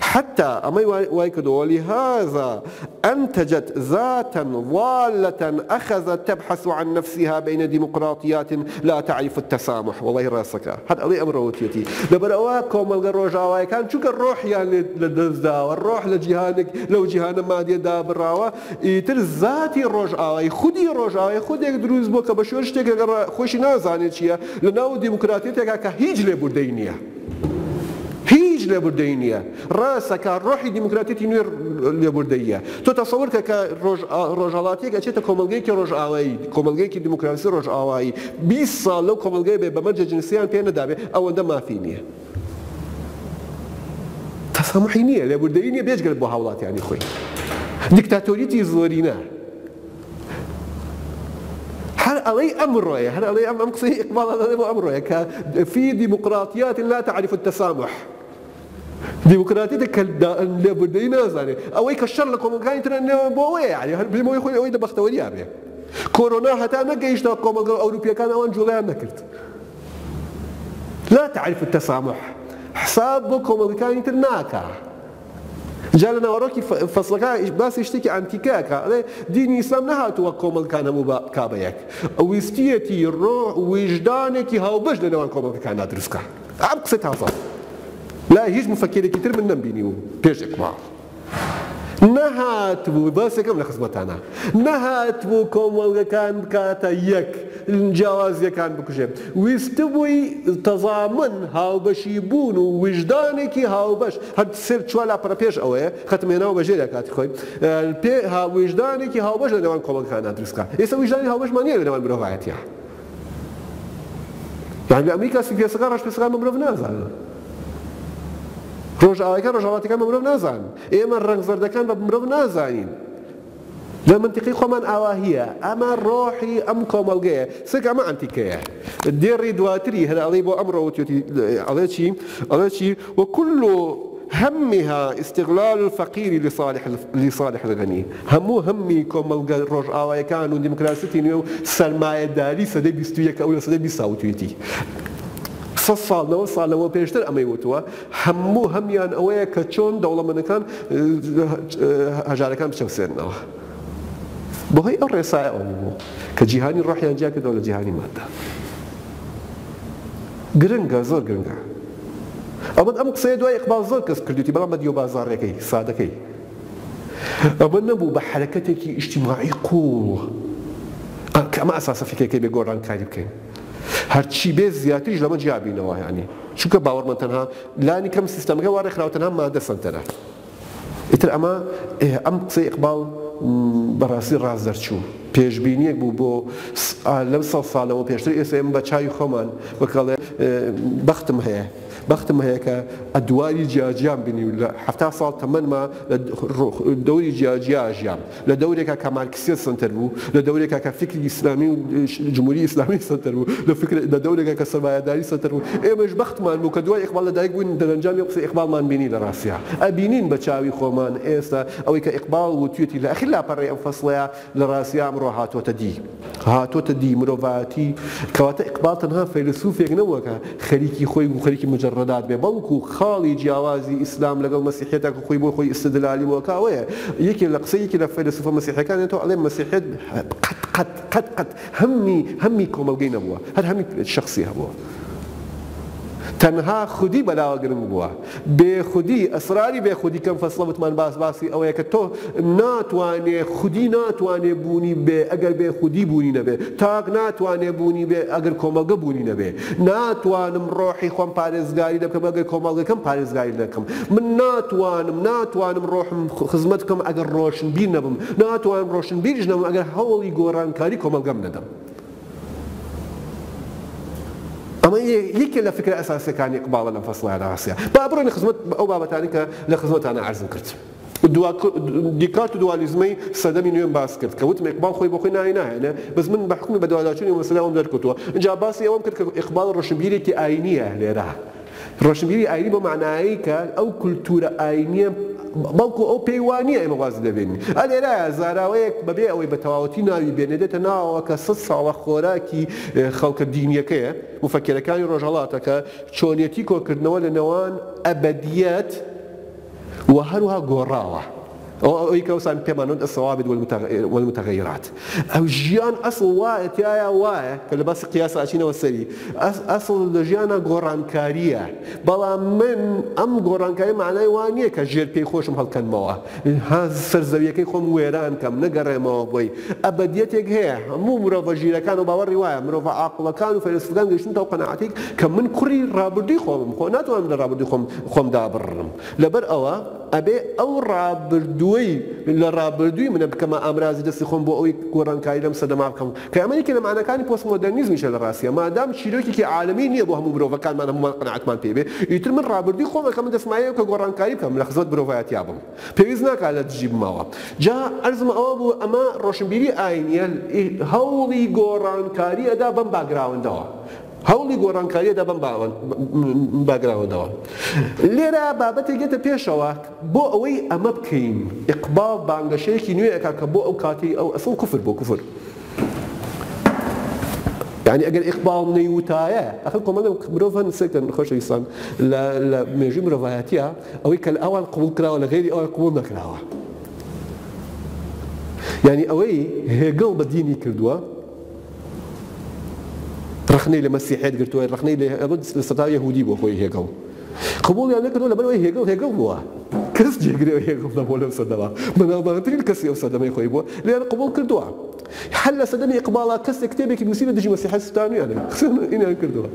Speaker 1: حتی ئەمەی وای کردووە، ولهذا انتجت ذاتا ضالە اخذت تبحث عن نفسها بین دیموقراطیات لا تعرف التسامح وەڵاهی ڕاستەکا هەر ئەوەی ئەمڕۆ وتویەتی لەبەر ئەوە کۆمەڵگە ڕۆژاوایەکان چونکە ڕۆحیان لێ لە دەست داوە ڕۆح لە جیهانێک لەو جیهانە مادیە دابڕاوە ئیتر زاتی ڕۆژئاوای خودی ڕۆژئاوای خودێک دروست بووە کە بە شوێن شتێک لەگەڵ خۆیشی نازانێت چیە لە ناو دیموکراتیەتێکا کە هیچ لێبوردەی نیە. هیچ لێبوردەیی نیە ڕاستە کە ڕۆحی دیموکراتیەتی نوێ لێبوردەییە تۆ تەسەور کە کە ڕۆژهەڵاتیەک ئەچێتە کۆمەلگەیەکی ڕۆژئاوایی کۆمەلگەیەکی دیموکراسی ڕۆژئاوایی 20 ساڵ لەو کۆمەلگەی بێ بەمەرجە جنسیان پێ نەدابێ ئەوەندە مافی نیە تەسەمحی نیە لێبوردەیی نیە بێجگەل بۆ هاوڵاتیانی خۆی دیکتاتۆریەتی زۆرینە هەر ئەڵێی ئەمڕۆیە هەر ئەڵێی ئەم قسەی ئیقباڵ ئەڵێ بۆ ئەمڕۆیە کە فی دیموقراطیات لا تعرف التسامح دیموکراتیتە کە لێبوردەیی نازانێ ئەوەی کە شەڕ لە کۆمەڵگانی ترە نێوە بۆ ئەوەیە یعنی هەر بێمەوەی خۆی ئەوەی دە بەختەوەریا بێ کۆرۆنا هەتا نەگەیشتە کۆمەڵگە ئەوروپیەکان ئەوان جوڵەیان نەکرد لا تعرف التسامح حساب بۆ کۆمەڵگەکانی تر ناکا جا لە ناوەڕۆکی فەسڵەکە باسی شتێکی ئەنتیکە ئەکا ئەڵێ دینی ئیسلام نەهاتووە کۆمەڵگەکان هەموو بکا بە یەک ویستیەتی ڕۆح ویژدانێکی هاوبەش لە نێوان کۆمەڵگەکاندا دروست کا ئەم قسە تازە لای هیچ موفەکیرێکی تر من نەمبینیوم پێش ئیقما نەهاتبوو باسەکەم لە خزمەتانە نەهاتبوو کۆمەڵگەکان بکاتە یەک جیاوازیەکان بکوژێت ویستبووی تەزامن، هاوبەشی بوون و ویژدانێکی هاوبەش، هەر سێر چوار لاپەڕە پێش ئەوەیە، خەتم هێناوە بە ژێریا کاتی خۆی، پێ ها ویژدانێکی هاوبەش لە نێوان کۆمەڵگەکاندا دروست کا. ئێستا ویژدانی هاوبەشمان نییە لە نێوان مرۆڤایەتیا. یانی لە ئەمریکا سپیپێستەکان ڕەشپێستەکان بە مرۆڤ نازانن. ڕۆژئاوایەکان ڕۆژهەڵاتیەکان بە مرۆڤ نازانن. ئێمە ڕەنگ زەردەکان بە مرۆڤ نازانین. لە مەنتیقی خۆمان ئاواهیە ئەمە ڕۆحی ئەم کۆمەڵگەیە سەک ئەمە ئەنتیکەیە دێڕی دواتری هەر ئەڵی بۆ ئەمڕۆ وتێتی ئەڵێ چی ئەڵێ چی وە کل و هەمها ئیسیغلال و فەقیری لیساالح غەنی هەموو هەممی کۆمەلگە ڕۆژئاوایەکان و دیموکراسیتی نوێ و سەرمایەداری سەدەی بیستویەکە ئەو لە سەدەی بیساوتێتی سەد ساڵ نەوەد ساڵ لەوە پێشتر ئەمەی وتووە هەموو هەمیان ئەوەیە کە چۆن دەوڵەمەنەکان هەژارەکان بچەوسێننەوە. بەهۆی ئەو ڕێسایەوە بوو کە جیهانی ڕۆحیان جیا کردەوە لە جیهانی ماددە. گرنگە، زۆر گرنگە. ئەڵبەت ئەم قسەیە دوای ئیقباڵ زۆر کەس کردوویەتی، بەڵام بە دیوبازاڕییەکەی، سادەکەی. ئەمە نەبوو بە حەرەکەتێکی ئیجتیماعی قووڵ کە ئەمە ئەساسە فیکرەکەی بێ گۆڕانکاری بکەین. هەرچی بێ زیاتریش لەمە جیا بینەوە یانی چونکە باوەڕمەن تەنها لانی کەم سیستەمەکەی وا ڕێکخراوە تەنها مادە سەنتەرە ئیتر ئەمە ئێه ئەم قسەی ئیقباڵ بەڕاستی ڕاست دەرچوو پێشبینیەک بوو بۆ لەم سەد ساڵ لەمە پێشتر ئێستا ئێمە بە چاوی خۆمان وەک ئەڵێ بەختم هەیە بەختم هەیە کە ئەدواری جیاجیام بینیو لە حەفتا ساڵ تەمەنما لە دەوری جیاجیا ژیام لە دەورێکا کە مارکسیەت سەنتەر بوو، لە دەورێکا کە فیکری ئیسلامی و جمهوری ئیسلامی سەنتەر بوو، لە دەورێکا کە سەرمایەداری سەنتەر بوو، ئێمەش بەختمان بوو کە دوای ئیقبال لە دایک بووین، دەرەنجامی ئەو قسەی ئیقبالمان بینی لە ڕاستیا ئەبینین بە چاوی خۆمان ئێستا ئەوەی کە ئیقبال وتویەتی لە ئاخیر لاپەڕەی ئەم فەسڵەیا لە ڕاستیا ئەمڕۆ هاتۆتە دی. هاتۆتە دی مرۆڤایەتی کەواتە ئیقباڵ تەنها فەیلەسوفێک نەبووە کە خەریکی خۆی و خەریکی موجەڕەدات بێ بەڵکو خاڵی جیاوازی ئیسلام لەگەڵ مەسیحیەتە کە خۆی بۆ خۆی ئیستدلالی بۆ ئەکا ئەوەیە یەکێ لە قسەی یەکێ لە فەیلەسوفە مەسیحیەکان دێتەوە ئەڵێ مەسیحیەت قەت قەت قەت قەت هەمی هەمی کۆمەڵگەی نەبووە هەر هەمی شەخسی هەبووە. تەنها خودی بەلاوە گرنگ بووە بێ خودی ئەسراری بێ خودی کەم فەسڵە وتمان باس باسی ئەوەیە کە تۆ ناتوانێ خودی ناتوانێ بوونی بێ ئەگەر بێ خودی بوونی نەبێ تاک ناتوانێ بوونی بێ ئەگەر کۆمەڵگە بوونی نەبێ ناتوانم ڕۆحی خۆم پارێزگاری نەبکەم ئەگەر کۆمەڵگەکەم پارێزگاری نەکەم من ناتوانم ناتوانم ڕۆحم خزمەت بکەم ئەگەر ڕۆشنبیر نەبم ناتوانم ڕۆشنبیریش نەبم ئەگەر هەوڵی گۆڕانکاری کۆمەڵگەم نەدەم. ئەمە یەکێ لە فکرە ئەساسیەکانی ئیقباڵە لەم فەسڵە عراقیە. با بڕۆینە خزمەت ئەو بابەتانەی کە لە خزمەتانا عەرزم کرد. دیکارت و دوالیزمەی سەردەمی نوێم باس کرد کە وتم ئیقباڵ خۆی بۆ خۆی ناوی ناهێنێ، بەس من بە حوکمی بەدواداچوونی ئەو مەسەلە وام دەرکەوتووە. ئینجا باسی ئەوەم کرد کە ئیقباڵ ڕۆشنبیرێکی ئایینیە لێرە. ڕۆشنبیری ئایینی بەو مەعنایەی کە ئەو کولتوورە ئایینییە بەڵکو ئەو پێی وا نییە ئێمە وازی لێ بێنین. ئەلێرایە زاراوەیەک بەبێ ئەوەی بە تەواوەتی ناوی بێنێ دێتە ناوەوە کە سەد ساڵە خۆراکی خەڵکە دینییەکەیە، موفەکیرەکانی ڕۆژهەڵاتە کە چۆنیەتی کۆکردنەوە لە نێوان ئەبەدییەت، وە هەروەها گۆڕاوە ئەو ئەوەی کە وسان پێمان وت الثوابت والمتغیرات ئەو ژیان ئەسڵ وایە تایە وایە کە لە باسی قیاس ئاچینەوە سەری ئەسڵ لە ژیانە گۆڕانکاریە بەڵام من ئەم گۆڕانکاری معنای وا نییە کە ژێر پێی خۆشم هەڵکەنمەوە ها سەر زەویەکەی خۆم وێران کەم نەگەڕێمەوە بۆی ئەبەدیەتێک هەیە هەموو مرۆڤە ژیرەکان و باوەڕی وایە مرۆڤە عاقڵەکان و فەیلەسوفەکان گەشتنتەوە قەناعەتیک کە من کوڕی ڕابردووی خۆمم خۆ ناتوانم لە ڕابردووی خۆم خۆم دابڕنم لەبەر ئەوە ئەبێ ئەو ڕابردووەی لە ڕابردووی منە بکەمە ئامرازی دەستی خۆم بۆ ئەوەی گۆڕانکاری لەم سەردەما بکەم کە ئەمە یەکێ لە مەعناکانی پۆستمۆدێرنیزمیشە لە ڕاستیا مادام چیرۆکێکی عالەمی نییە بۆ هەموو مرۆڤەکانمان هەموومان قەناعەتمان پێی بێ ئیتر من ڕابردووی خۆم ئەکەمە دەسمایەو کە گۆڕانکاری بکەم لە خزمەت مرۆڤایەتیا بم پێویست ناکا لە دژی بمەوە جا عەرزم ئەوە بوو ئەمە ڕۆشنبیری ئاینییە هەوڵی گۆڕانکاری ئەدا بەم باگراوندەوە هەوڵی گۆڕانکارییەدا بەم باگراوندەوە. لێرە بابەتێک دێتە پێشەوە، بۆ ئەوەی ئەمە بکەین، ئیقباڵ بانگەشەیەکی نوێ ئەکات کە بۆ ئەو کاتەی ئەو ئەسڵ کوفر بۆ کوفر. یانی ئەگەر ئیقباڵ نەیوتایە، ئەخر کۆمەڵێ مرۆڤ هەن سێکن خۆشەویستان لە لە مێژووی مرۆڤایەتییە، ئەوەی کە لە ئەوان قبوڵ کراوە لە غەیری ئەوان قبوڵ نەکراوە. یانی ئەوەی هێگڵ بە دینی کردووە، ڕەخنەی لە مەسیحیەت گرتوە ڕەخنەی لە لە سەدا یەهودی بوە خۆی هێگڵ قبوڵیان نەکردوە لەبەر ئەوەی هێگڵ هێگڵ بوە کەس جێگرێ هێگڵ نەبوە لەو سەدەوە بەناوبانگترین کەسی ئەو سەدەمەی خۆی بوە لێیان قبوڵ کردوە هەر لە سەدەمی ئیقباڵا کەسێک کتێبێکی نووسی بە دژی مەسیحیەت سوتانویانە خسێن ئینیان کردوە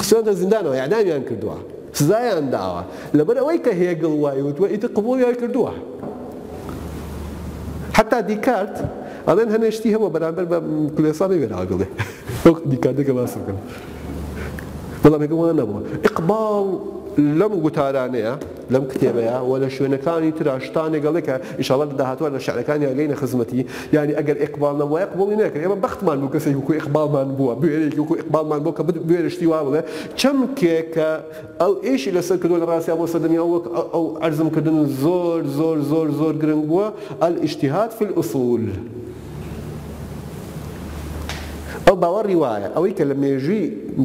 Speaker 1: خسێنتە زیندانەوە ئیعدامیان کردوە سزایان داوە لەبەر ئەوەی کە هێگڵ وای وتوە ئیتر قبوڵیان کردوە حەتا دیکارت ئەڵێن هەنێ شتی هەبوە بەرامبەر بە کلێسا نەوێرا ئەگڵێ ئەو دیکارتەکە باسم کرد بەڵام هێگڵ وان نەبووە ئیقباڵ لەم گوتارانەیە لەم کتێبەیە و لە شوێنەکانی تراشتانێک گەڵێکە ئیشاڵات داهاتوە لە شعرەکانی ئەگەینە خزمەتی یانی ئەگەر ئێقباڵ نەبوایە قبوڵی نەکرد ئێمە بەختمان بوو کەسێکی وەکو ئێقباڵمان بووە بوێرێکی وەکو ئێقباڵمان بووە کە بوێرە شتی وا بڵێ چەمکێک کە ئەو ئێشی لەسەر کردووە لە ڕاستیا بۆ سەردەمی ئەو وەک ئەو عەرزم کردن زۆر زۆر زۆر زۆر گرنگ بووە الاجتهاد فی الاصول ئەو باوەڕی وایە ئەوەی کە لە مێژووی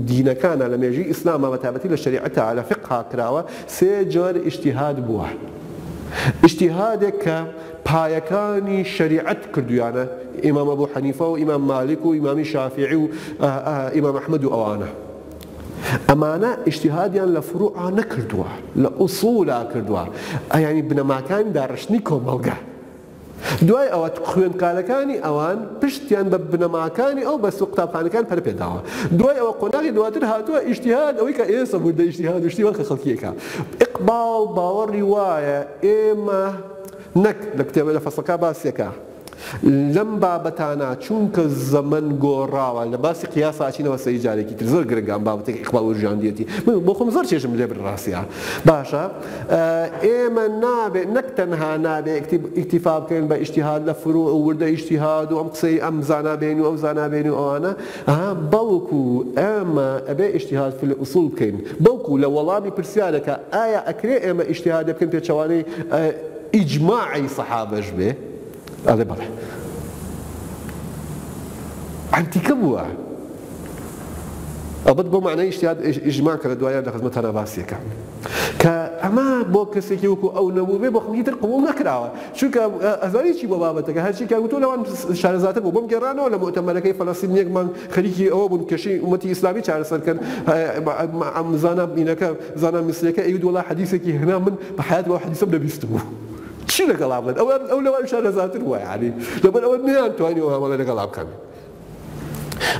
Speaker 1: دینەکانا لە مێژووی ئیسلاما بە تایبەتی لە شەریعەتا لە فیقها کراوە سێ جۆر اجتهاد بووە اجتهادێک کە پایەکانی شەریعەت کردویانە ئیمام ابو حنیفە و ئیمام مالک و ئیمامی شافیعی و ئیمام احمد و ئەوانە ئەمانە ئیشتیهادیان لە فروعا نەکردووە لە ئوسولا کردووە ئەیانی بنەماکانی داڕشتنی کۆمەڵگە دوای ئەوە خوێندکارەکانی ئەوان پشتیان بە بنەماکانی ئەو بەس و قوتابخانەکان پەر پێداوە دوای ئەوە قۆناغی دواتر هاتووە ئیشتیهاد ئەوەی کە ئێسە بوو دە ئیشتیهاد شتی وەرخە خەڵکیەکە ئقباڵ باوەڕی وایە ئێمە نەک لە کتێبە لە فەسڵکا باسیەکا لەم بابەتانە چوونکە زەمەن گۆڕاوە لە باسی قیاسا ئەچینەوە سەری جارێکی تر زۆر گرنگە ئەم بابەتەی ئیقباڵ وروژاندویەتی من بۆ خۆم زۆر چێژم لێ برد ڕاستە باشە ئێمە نابێ نەک تەنها نابێ ئیکتیفا بکەین بە ئیجتیهاد لە فروع و وردە ئیجتیهاد و ئەم قسەی ئەم زانا بێنی و ئەو زانا بێنی و ئەوانە ئەها بەڵکو ئێمە ئەبێ ئیجتیهاد فی الاصول بکەین، بەڵکو لە وەڵامی پرسیارەکە ئایا ئەکرێ ئێمە ئیجتیهادێ بکەین پێچەوانەی ئیجماعی سەحابەش بێ؟ ئەڵێ بەڵێ. ئەنتیکە بووە. ئەڵبەت بەو مەعنای ئیجتیهاد ئیجماع کە لە دواییان لە خزمەتتانا باسی ئەکەم. کە ئەمە بۆ کەسێکی وەکو ئەو نەبووبێ بۆ خەڵکی تر قبوڵ نەکراوە چونکە ئەزانی چی بۆ بابەتەکە هەرچی کە گوتوو لەوان شارەزاتر بوو بۆم گێڕانەوە لە مۆتەمەرەکەی فەلەستین یەک مانگ خەریکی ئەوە بوون کێشەی ئومەتی ئیسلامی چارەسەر کەن زانا بینەکە زانا میسریەکە ئەیوت وەڵا حەدیسێکی هێنا من بە حەیاتم ئەو حەدیسەم نەبیستبوو چی لەگەڵا بکەن ئەو لەوان شارەزاتر بووە یانی لەبەر ئەوە نەیانتوانی ئەو هەواڵە لەگەڵا بکەن.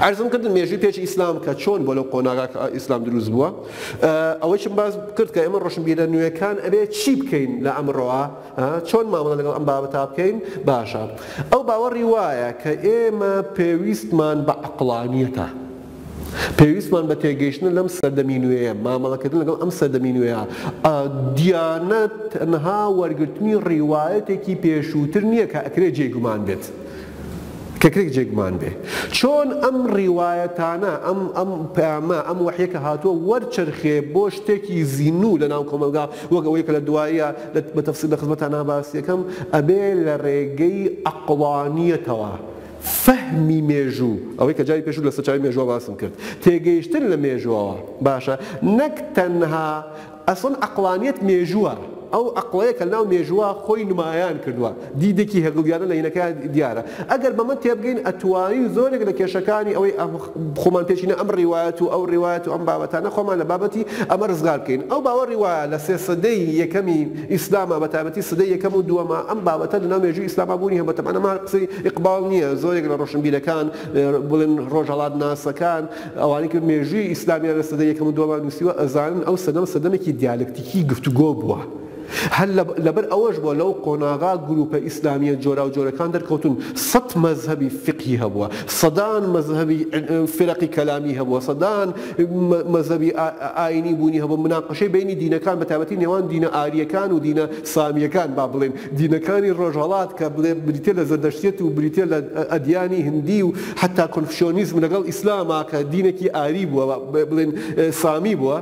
Speaker 1: عەرزم کرد مێژووی پێش ئیسلام کە چۆن بۆ لەو قۆناغا کە ئیسلام دروست بووە ئەوەیشم باس کرد کە ئێمە ڕۆشنبیرە نوێکان ئەبێ چی بکەین لە ئەمڕۆوە چۆن مامەڵە لەگەڵ ئەم بابەتا بکەین باشە ئەو باوەڕی وایە کە ئێمە پێویستمان بە عەقڵانیەتە پێویستمان بە تێگەیشتن لەم سەردەمی نوێیە مامەڵەکردن لەگەڵ ئەم سەردەمی نوێە دیانەت تەنها وەرگرتنی ڕیواەتێکی پێشووتر نییە کە ئەکرێ جێگومان بێت. کەکرێک جێگمان بێ چۆن ئەم ڕیوایەتانە ئەم ئەم پەیامە ئەم وەحیە کە هاتووە وەرچەرخێ بۆ شتێکی زینوو لەناو کۆمەڵگا وەک ئەوەی کە لە دواییە بە تەفسیل لە خزمەتانا باسی ئەکەم ئەبێ لە ڕێگەی عەقڵانیەتەوە فەهمی مێژوو ئەوەی کە جاری پێشوو لە سەرچاوەی مێژووە باسم کرد تێگەیشتن لە مێژووەوە باشە نەک تەنها ئەسڵەن عەقڵانیەت مێژووە، ئەو عەقڵەیە کە لەناو مێژووە خۆی نمایان کردووە، دیدێکی هێگڵیانە لە هینەکەیا دیارە. ئەگەر بەمە تێبگەین ئەتوانین زۆرێک لە کێشەکانی ئەوەی خۆمان پێچینە ئەم ڕیوایەت و ئەو ڕیوایەت و ئەم بابەتانە خۆمان لە بابەتی ئەمە ڕزگار بکەین. ئەو باوەڕی وایە لە سێ سەدەی یەکەمی ئیسلاما بە تایبەتی سەدەی یەکەم و دووەما ئەم بابەتە لەناو مێژووی ئیسلاما بوونی هەبووە، تەبعەن ئەمە قسەی ئیقباڵ نییە، زۆرێک لە ڕۆشنبیرەکان بڵێن ڕۆژهەڵاتناسەکان، ئەوانەی کە مێژووی ئیسلامیان لە سەدەی یەکەم و دووەمە نووسیوە ئەزانن ئەو سەدەم سەدەمێکی دیالەکتیکی گفتوگۆ بووە هەر لەبەر ئەوەش بووە لەو قۆناغە گرووپە ئیسلامییە جۆراوجۆرەکان دەرکەوتوون سەد مەزهەبی فیقهی هەبووە سەدان مەزهەبی فیرەقی کەلامی هەبووە سەدان مەزهەبی ئاینی بوونی هەبوو مناقەشەی بینی دینەکان بە تایبەتی نێوان دینە ئارییەکان و دینە سامییەکان با بڵێن دینەکانی ڕۆژهەڵات کە بڵێ بریتیە لە زەردەشتیەت و بریتیە لە ئەدیانی هندی و حەتا کۆنفشۆنیزم لەگەڵ ئیسلاما کە دینێکی ئاری بووە وا بڵێن سامی بووە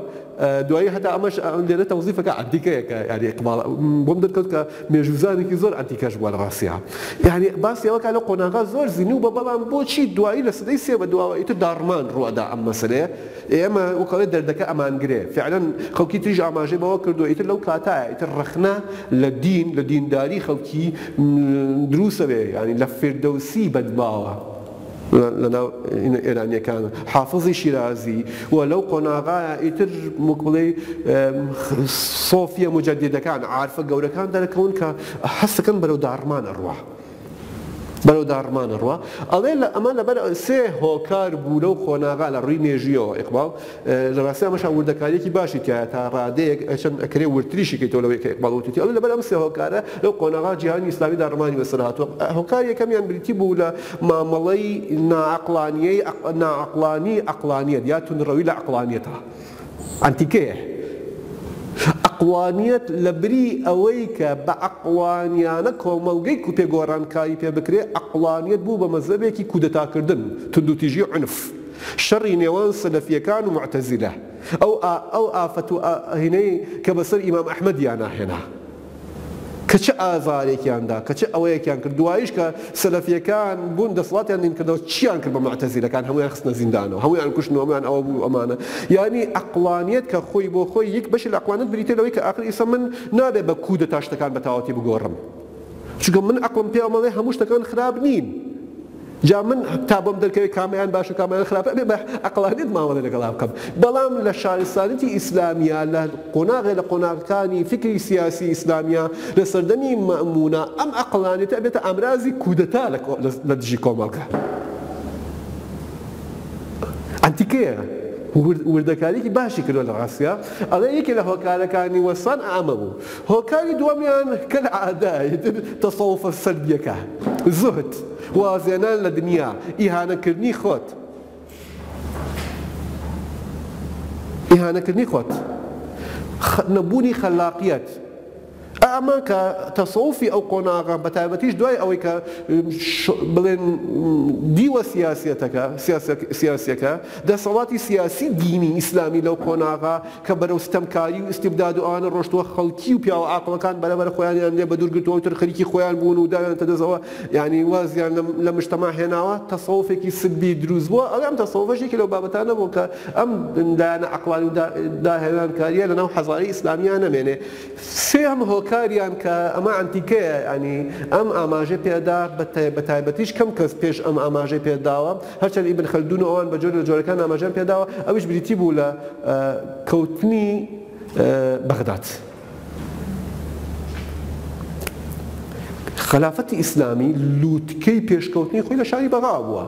Speaker 1: دوایی هەتا ئەمەش لێرە تەوزیفەکە ئەنتیکەیەکە یاری ئیقباڵ بۆم دەرکەوت کە مێژووزانێکی زۆر ئەنتیکەش بووە لە ڕاستیا یعنی باسی ئەوەکە لە قۆناغا زۆر زیندوو بە بەڵام بۆچی دوایی لە سەدەی سێ بە دواوە ئیتر داڕمان ڕووادا ئەم مەسەلەیە ئێمە وەک ئەڵێ دەردەکە ئەمانگرێ، فیعلەن خەڵکی تریش ئاماژەی بەوە کردووە ئیتر لەو کاتایە ئیتر ڕەخنە لە دین، لە دینداری خەڵکی درووس ئەبێ، یانی لە فیردەوسی بەدباوە لە ناو ئێرانییەکان، حافزی شیرازی و لەو قۆناغایە ئیتر وەک بڵێی سۆفییە موجەدیدەکان، عارفە گەورەکان دەرەکەون کە هەست ئەکەن بەرەو داڕمان ئەڕوا. بەرەو داڕمان ئەڕوا ئەڵێ لە ئەمە لەبەر سێ هۆکار بوو لەو قۆناغا لە ڕووی مێژیەوە ئیقباڵ لە ڕاستیا مەشا وردەکاریەکی باشی تایە تا ڕادەیەک ئەچەند ئەکرێ وردتریشی کەیتەوە لەوەی کە ئیقباڵ وتوتی ئەڵێ لەبەر ئەم سێ هۆکارە لەو قۆناغا جیهانی ئیسلامی داڕمانی بەسەر هاتووە هۆکار یەکەمیان بریتی بوو لە مامەڵەی ناعەقڵانیەی ناعەقڵانی عەقڵانیەت یا توندڕەوی لە عەقڵانیەتا عەنتیکەیە عەقڵانیەت لەبری ئەوەی کە بە عەقڵانیانە کۆمەڵگەی کوپێ گۆڕانکاری پێ بکرێ عەقڵانیەت بوو بە مەزەبێکی کودەتاکردن توندوتیژی و عونف شەڕی نێوان سەلەفیەکان و موعتەزیلە ئەو ئافەت و ئاهینەی کە بەسەر ئیمام ئەحمەدیانا هێنا کە چ ئازارێکیان دا کە چ ئەوەیەکیان کرد دوایش کە سەلەفیەکان بوون دەسڵاتیان لین کردەوە چیان کرد بە معتەزیلەکان هەموویان خستنە زیندانەوە هەموویان کوشتن و هەموویان ئەوە بوو ئەمانە یانی عەقڵانیەت کە خۆی بۆ خۆی یەک بەشی لە عەقڵانیەت بریتیە لەوەی کە ئاخر ئیسە من نابێ بە کودەتا شتەکان بە تاوەتی بگۆڕم چونکە من عەقڵم پێم ئەڵێ هەموو شتەکان خراپ نین جا من تا بۆم دەرکەوێت کامەیان باشو کامەیان خراپە ئەبێ بە عەقڵانیەت مامەڵە لەگەڵا بکەم بەڵام لە شارستانیەتی ئیسلامیە لە قۆناغێ لە قۆناغەکانی فیکری سیاسی ئیسلامیە لە سەردەمی مەئمونە ئەم عەقڵانیەتە ئەبێتە ئامرازی کودەتا لە دژی کۆمەڵگا ئەنتیکەیە وردەکاریەکی باشی کردوە لە ڕاستیا ئەڵێ یەکێ لە هۆکارەکانی وەستان ئەمە بوو هۆکاری دووەمیان کەلعادە ئیتر تەسەوفە سەردیەکە، زوهد، وازهێنان لە دنیا، ئیهانەکردنی خۆت، نەبوونی خەللاقیەت، ئەمە کە تەسەوفی ئەو قۆناغە بەتایبەتیش دوای ئەوەی کە بڵێن دیوە سیاسیەتەکە، سیاسیەکە، دەسەڵاتی سیاسی دینی ئیسلامی لەو قۆناغە، کە بەرەو ستەمکاری و ئیستیبداد و ئەوانە ڕۆشتوە خەڵکی و پیاوە عاقڵەکان بەرەبەرە خۆیانیان لێ بەدوور گرتوە و تر خەریکی خۆیان بوون و داویانەتە دەستەوە یانی وازیان لە مجتمع هێناوە تەسەوفێکی سلبی دروست بووە ئەڵێ ئەم تەسەوفەش یەکێ لەو بابەتانە بووە کە ئەم لایەنە عەقڵانی و داهێنانکاریە لەناو حەزارەی ئیسلامیە نەمێنێ سێهەم هۆکاریان کە ئەمە ئەنتیکەیە یانی ئەم ئاماژەی پێ دا بە تایبەتیش کەم کەس پێش ئەم ئاماژەی پێ داوە هەرچەند ئیبن خەلدون و ئەوان بە جۆرە لە جۆرەکان ئاماژەیان پێداوە، ئەویش بریتی بوو لە کەوتنی بەغداد. خەلافەتی ئیسلامی لووتکەی پێشکەوتنی خۆی لە شاری بەغا بووە.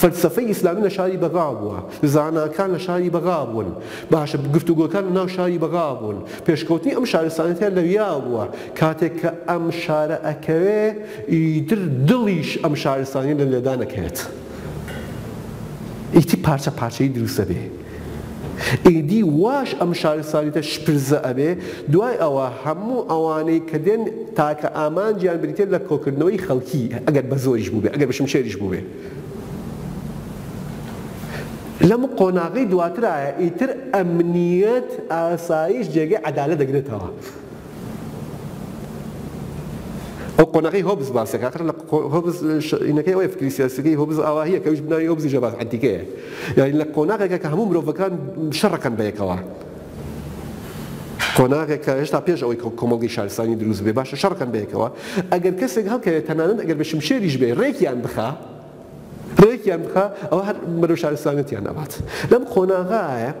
Speaker 1: فەلسەفەی ئیسلامی لە شاری بەغا بووە. زاناکان لە شاری بەغا بوون. باشە گفتوگۆکان لەناو شاری بەغا بوون. پێشکەوتنی ئەم شارستانیەتە لەویا بووە. کاتێک کە ئەم شارە ئەکەوێ ئیتر دڵیش ئەم شارستانیە لە لێدان ئەکەوێت ئیتی پارچە پارچەی دروست ئەبێ ئیدی واش ئەم شارستانیتە شپرزە ئەبێ دوای ئەوە هەموو ئەوانەی کە دێن تاکە ئامانجیان بریتێت لە کۆکردنەوەی خەڵکی ئەگەر بە زۆریش بووبێ ئەگەر بە شمشێریش بووبێ لەم قۆناغی دواترایە ئیتر ئەمنیەت ئاسایش جێگەی عەدالەت دەگرێتەوە. ئەو قۆناغەی هۆبز باسەکە ئاخر لە هۆبز شینەکەی ئەوەیە فکری سیاسیەکەی هۆبز ئاواهیە کەویش بناوی هۆبزی ژەباز عەنتیکەیە یانی لە قۆناغێکە کە هەموو مرۆڤەکان شەڕەکەن بەیەکەوە قۆناغێک کە هێشتا پێش ئەوەی کۆمەڵگەی شارستانی دروست بێ باشە شەڕکەن بەیەکەوە ئەگەر کەسێک هەڵکەوێت تەنانەت ئەگەر بە شمشێریش بێ ڕێکیان بخا رێکیان بخا ئەوە هەر بەرەو شارستانیەتیان ئەبات لەم قۆناغایە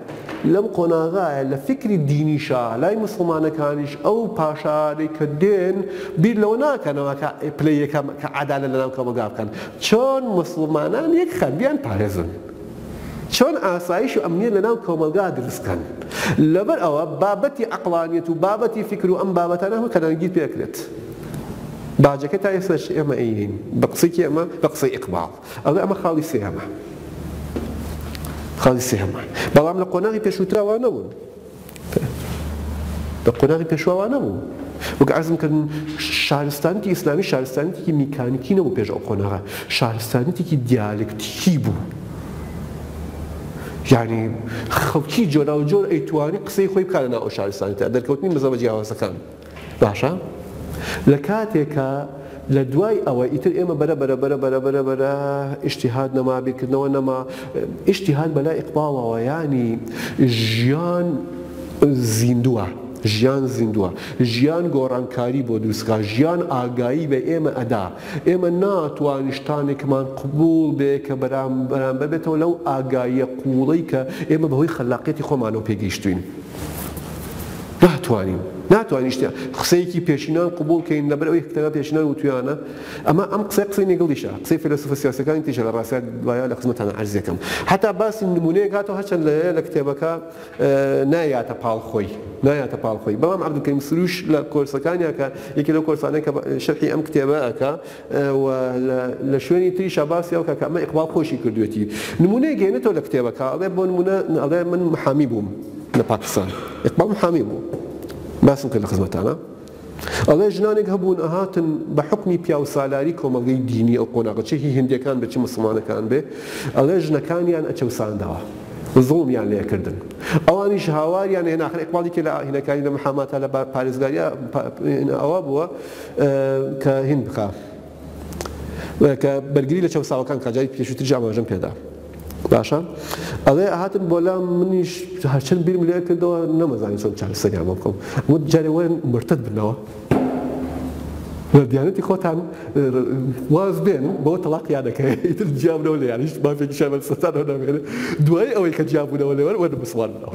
Speaker 1: لەم قۆناغایە لە فیکری دینیشا لای موسڵمانەکانیش ئەو پاشایانەی کە دێن بیر لەوە ناکەنەوە کە پلەی یەکەم کە عەدالەت لەناو کۆمەڵگا بکەن چۆن موسڵمانان یەک خەن بیان پارێزن چۆن ئاسایش و ئەمنیەت لەناو کۆمەڵگا دروست کەن لەبەر ئەوە بابەتی عەقڵانیەت و بابەتی فیکر و ئەم بابەتانە هەموو کەنانگیر پێکرێت. باجەکە تا ئێستاش ئێمە ئەینێین بە قسەی کێ ئەمە بە قسەی ئیقباڵ ئەڵێ ئەمە خاڵی سێهەمە خاڵی سێهەمە بەڵام لە قۆناغی پێشووترا وا نەبوون لە قۆناغی پێشوا وا نەبوو وەک عەرزم کردن شارستانیتی ئیسلامی شارستانیتێکی میکانیکی نەبوو پێش ئەو قۆناغە شارستانیتێکی دیالکتیکی بوو یعنی خەڵکی جۆراوجۆر ئەیتوانی قسەی خۆی بکارە ناو ئەو شارستانیتە دەرکەوتنی مەزەبە جیاوازەکان باشە لە کاتێکا لە دوای ئەوە ئیتر ئێمە بەرە بەرە بەرە بەرە بەرە بەرە ئیجتیهاد نەما بیرکردنەوە نەما ئیجتیهاد بەلای ئیقباڵەوە یانی ژیان زیندووە ژیان زیندووە ژیان گۆڕانکاری بۆ دروستکا ژیان ئاگایی بە ئێمە ئەدا ئێمە ناتوانین شتانێکمان قبوڵ بێ کە بەرامبەر بێتەوە لەو ئاگاییە قووڵەی کە ئێمە بەهۆی خەلاقیەتی خۆمانەوە پێگەیشتوین. ناتوانین ناتوانین شتێ قسەیەکی پێشینان قبوڵ کەین لەبەر ئەوەی کتێبە پێشینان وتویانە ئەمە ئەم قسە قسەی نێگڵیشە قسەی فەیلەسوفە سیاسیەکانی تریشە لە ڕاستیا دوایە لە خزمەتانا عەرزی ئەکەم حەتا باسی نمونەیەک هاتەوە هەرچەند لە لە کتێبەکە نایاتە پاڵ خۆی نایاتە پاڵ خۆی بەڵام عەبدولکەریم سروش لە کۆرسەکانیا کە یەکێ لەو کۆرسانەی کە شەرحی ئەم کتێبە ئەکا و لە شوێنی تریشا باسی ئەو کە کە ئەمە ئیقباڵ خۆشی کردوێتی نمونەیەک دێنێتەوە لە کتێبەکە ئەڵێ بۆ نمونە ئەڵێ من محامی بووم لە پاکستان ئیقباڵ محامی بوو باسم کرد لە خزمەتانە ئەڵێ ژنانێک هەبوون ئەهاتن بە حکمی پیاو سالاری کۆمەڵگەی دینی ئەو قۆناغە چ هی هندێکان بە چ مسلمانەکان بێ ئەڵێ ژنەکانیان ئەچەوساندەوە زوڵمیان لێ کردن ئەوانیش هاواریان هێناخر ئەقباڵی کە لە هینەکانی لە محاماتە لە پارێزگاریا ئەوە بووە کە هین بخا کە بەرگری لە چەوساوەکان کا جاری پێشوتریش ئاماژەم پێدا باشە ئەڵێ هاتن بۆ لام منیش هەرچەند بیرم لێ کردەوە نەمەزانی چۆن چارەسەریان بۆ بکەم وت جارێ وەرن مرتد بنەوە لە دیانەتی خۆتان واز بێن بەوە تەڵاق یادەکەی ئیتر جیابنەوە لە یانیش مافێکی شای بەرسەتانەوە نامێنێ دوایی ئەوەی کە جیابوونەوە لێوەر وەرن مسڵمان بنەوە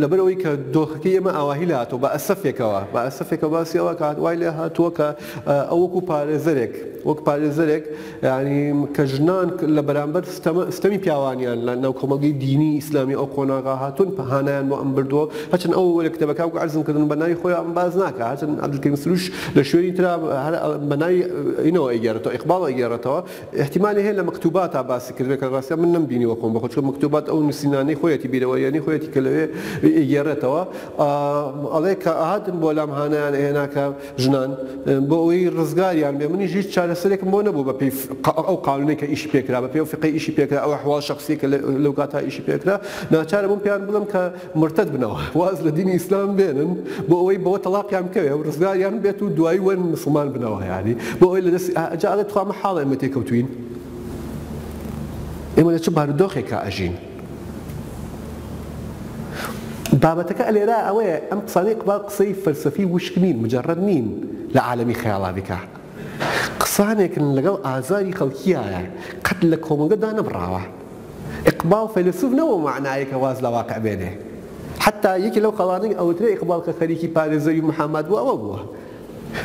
Speaker 1: لەبەرئەوەی کە دۆخەکەی ئێمە ئاواهی لێ هاتووە بە ئەسەفێکەوە بە ئەسەفێکە باسی ئەوە کات وای لێ هاتووە کە ئەو وەکو پارێزەرێک وەک پارێزەرێک ینی کە ژنان لە بەرامبەر ستەمی پیاوانیان لە ناو کۆمەڵگەی دینی ئیسلامی ئەو قۆناغا هاتوون پەهانیان بۆ ئەم بردووە هەچن ئەو وەرە کتێبەکە وکو عرزم کردن بە ناوی خۆی ئەم باز ناکە هەچن عبدالکریم سروش لە شوێنی تررا بە ناوی ئینەوە ئەیگەێتەوە ئیقباڵ ئەیگەێتەوە ئیحتیمالی هەیە لە مکتوباتا باسی کردبێ کە ڕاستە من نەمبینیوە خۆم بەخۆ چکە مکتوبات ئەو نوسینانەی خۆیەتی بیرەوەریانی خۆیەتی کە لەوێ ئەیگێڕێتەوە ئەڵێ کە ئەهاتن بۆ لام هانایان ئەهێنا کە ژنان بۆ ئەوەی ڕزگاریان بێ منیش هیچ چارەسەرێکم بۆ نەبوو بە پێی ئەو قانونەی کە ئیشی پێکرا بە پێی ئەو فقەی ئیشی پێکرا ئەو ئەحواڵ شەخسییەکە لەو کاتا ئیشی پێکرا ناچاربووم پێیان بڵێم کە مورتەد بنەوە واز لە دینی ئیسلام بێنن بۆ ئەوەی بەوە تەڵاقیان بکەوێ و ڕزگاریان بێت و دوایی وەرن موسڵمان بنەوە یانی بۆ ئەوەی لە دەستی ئا جا ئەڵێ تخوا مەحاڵە ئێمە تێکەوتووین ئێمە لە چ بارودۆخێکا ئەژین بابەتەکە لێرا ئەوەیە ئەم قسانەی ئیقبال قسەی فەلسەفی وشک نین مجەڕەد نین لە عالەمی خەیاڵانیکا قسانێکن لەگەڵ ئازاری خەڵکیایە قەت لە کۆمەڵگە دانەبڕاوە. ئیقباڵ فەیلەسوف نەبوو بە مەعنایەک کە واز لە واقع بێنێ. حەتتا یەکێ لەو خاڵانەی ئەوترێ ئیقباڵ کە خەریکی پارێزەری و محامات بووە ئەوە بووە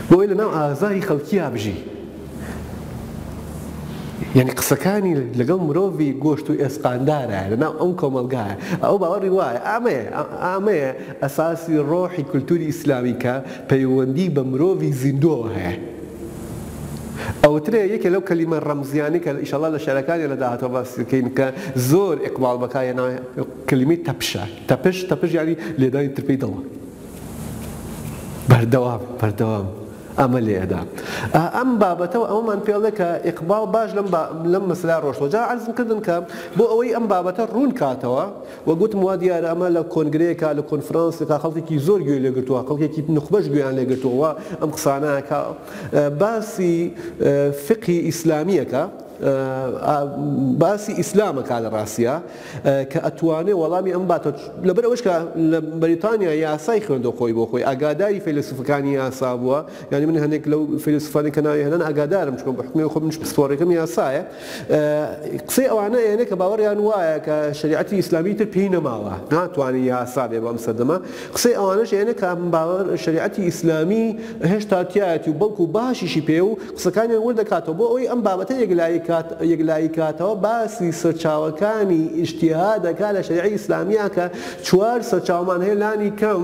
Speaker 1: بۆی لە ناو ئازاری خەڵکیا بژی. یانی قسەکانی لەگەڵ مرۆڤی گۆشت و ئێسقاندارە لە ناو ئەو کۆمەڵگایە. ئەو باوەڕی وایە ئامەیە، ئامەیە ئەساسی ڕۆحی کولتووری ئیسلامی کە پەیوەندی بە مرۆڤی زیندووەوە هەیە. ئەوترێ یەکێ لەو کەلیمە ڕەمزیانەی کە ئیشەڵا لە شعرەکانێ لە داهاتوە باسی دەکەین کە زۆر ئیقباڵ بەکاری هێناوە کەلیمەی تەپشە تەپش تەپش یانی لێدانی ترپەی دڵ بەردەوام بەردەوام ئەمە لێ ئەدا ئەم بابەتەوە ئەومان پێڵێ کە ئیقباڵ باش لەم لەم مەسلا ڕۆشتەوە جا عەرزم کردن کە بۆ ئەوەی ئەم بابەتە ڕوون کاتەوە وەک وتم وا دیارە ئەمە لە کۆنگرەیەکا لە کۆنفرانسێکا خەڵکێکی زۆر گوێی لێ گرتووە خەڵکێکی نوخبەش گوێیان لێ گرتووە وا ئەم قسانە ئەکا باسی فیقهی ئیسلامی ئەکا ئا باسی ئیسلام ئەکا لە ڕاستیا کە ئەتوانێ وەڵامی ئەم باتە لەبەر ئەوەش کە لە بەریتانیا یاسای خوێندۆ خۆی بۆ خۆی ئاگاداری فەیلەسوفەکانی یاسا بووە یانی من هەندێک لەو فەیلەسوفانی کە ناوی هێنان ئاگادارم چوون بە حوکمی خۆ منیش پسپۆڕێکەم یاسایە قسەی ئەوانە ئەیەنێ کە باوەڕیان وایە کە شەریعەتی ئیسلامی تر پێی نەماوە ناتوانێ یاسا بێ بۆ ئەم سەردەمە، قسەی ئەوانەش ئەیەنێ کە شەریعەتی ئیسلامی هێشتا تیایەتی و بەڵکوو باشیشی پێیە و قسەکانیان ورد دەکاتەوە بۆ ئەوەی ئەم بابەتە یەکلاییکاتەوە باسی سەرچاوەکانی ئیجتیهاد دەکا لە شەریعەی ئیسلامییە کە چوار سەرچاوەمان هەیە لانی کەم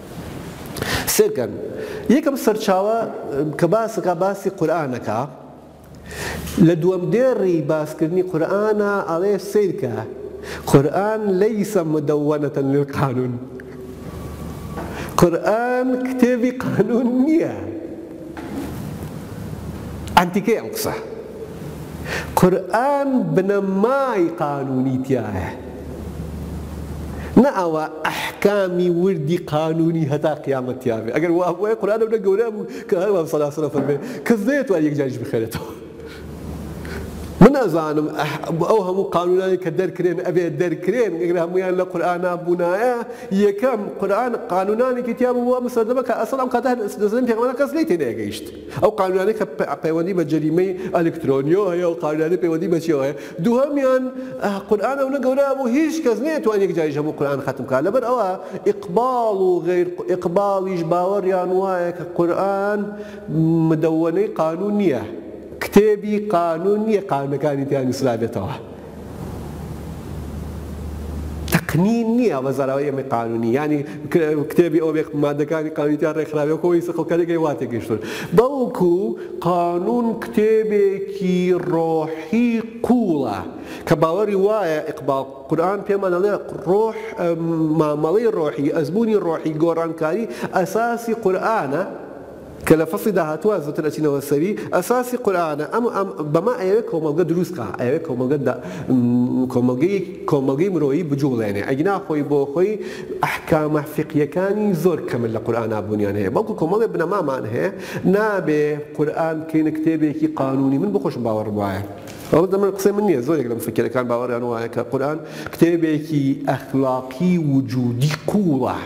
Speaker 1: سێکەن یەکەم سەرچاوە کە باسەکە باسی قورئانەکا لە دووەم دێڕی باسکردنی قورئانە ئەڵێ سەیرکە قورئان لەیسە مدەوەنەتەن للقانون قورئان کتێبی قانون نییە ئەنتیکەی ئەم قسە قورئان بنەمای قانونی تیایە نا ئەوە ئەحکامی وردی قانونی هەتا قیامەت تیا بێ ئەگەر وابوایە قورئان ئەونە گەورە ئەبوو کە هەر وام سەلا سەلام فەرمێ کەس نەیەتوانی یەک جاریش بخوێنێتەوە من ئەزانم ئەو هەموو قانونانی کە دەرکرێن ئەبێ دەرکرێن ئەگەر هەمویان لە قورئانا بوونایە یەکەم قورئان قانونانێکی تیا بوو وا مسەردەمە کە ئەسڵ ئەم کاتە دەزنم پێغەمبەر کەس لێی تێنەگەیشت ئەو قانونانەی کە پەیوەندی بە جەریمەی ئەلکترۆنیەوە هەیە و قانونانی پەیوەندی بە چیەوە هەیە دوهەمیان، قورئان ئەونە گەورە ئەبوو هیچ کەس نەیەتوانی یەک جاریش هەموو قورئان خەتم بکات لەبەر ئەوە ئیقباڵ و غەیر ئیقباڵیش باوەڕیان وایە کە قورئان مدەوەنەی قانوون نیە کتێبی قانوون نیە قانونەکانی تیا نووسرابێتەوە تقنین نیە بە زاراوەی ئێمەی قانوونی یانی کتێبی ئەوەبێ مادەکانی قانوونی تیا ڕێکخراوی وەکو ئەوەی سقڵکەرێک هەیە وا تێگەیشتوون بەڵکو قانون کتێبێکی ڕۆحی قووڵە کە باوەڕی وایە ئیقباڵ قورئان پێمان دەڵێ ڕۆح مامەڵەی ڕۆحی، ئەزموونی ڕۆحی، گۆڕانکاری ئەساسی قورئانە کە لە فەسڵی داهاتووە زووتر ئەچینەوە سەری، ئەساسی قورئانە ئەم ئەم بەمە ئەیەوێ کۆمەڵگە دروست کا ئەیەوێ کۆمەڵگە دا کۆمەڵگەی کۆمەڵگەی مرۆیی بجووڵێنێ ئەگینا خۆی بۆ خۆی ئەحکامە فیقییەکانی زۆر کەمن لە قورئانا بوونیان هەیە بەڵکوو کۆمەڵێ بنەمامان هەیە نابێ قورئان بکەینە کتێبێکی قانونی من بۆخۆشم باوەڕم وایە ئەڵبەتە من قسەی من نیە زۆرێک لە موفەکیرەکان باوەڕیان وایە کە قورئان کتێبێکی ئەخلاقی وجودی قوڵە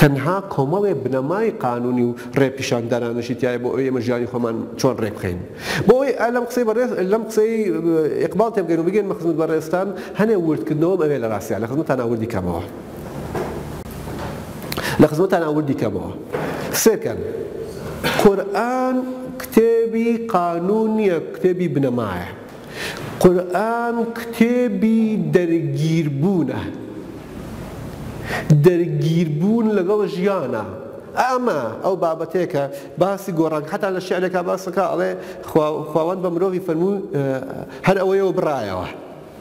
Speaker 1: تەنها کۆمەڵێ بنەمای قانونی و ڕێ پیشاندانانەشی تیایە بۆ ئەوەی ئێمە ژیانی خۆمان چۆن ڕێ بخەین بۆ ئەوەی لەم قسەی بەڕێز لەم قسەی ئیقباڵ تێبگەین و بگەینمە خزمەت بەڕێزتان هەنێ وردکردنەوەم ئەوێ لە ڕاستیا لە خزمەتتانا وردی کەمەوە. لە خزمەتتانا وردی کەمەوە سێکەن قورئان کتێبی قانون نیە کتێبی بنەمایە قورئان کتێبی دەرگیربوونە دەرگیربوون لەگەڵ ژیانە ئەمە ئەو بابەتەیە کە باسی گۆڕان حتا لە شعرێکا باسەکە ئەڵێ خواوەند بە مرۆڤی فەرموو هەر ئەوەیەوە بڕایەوە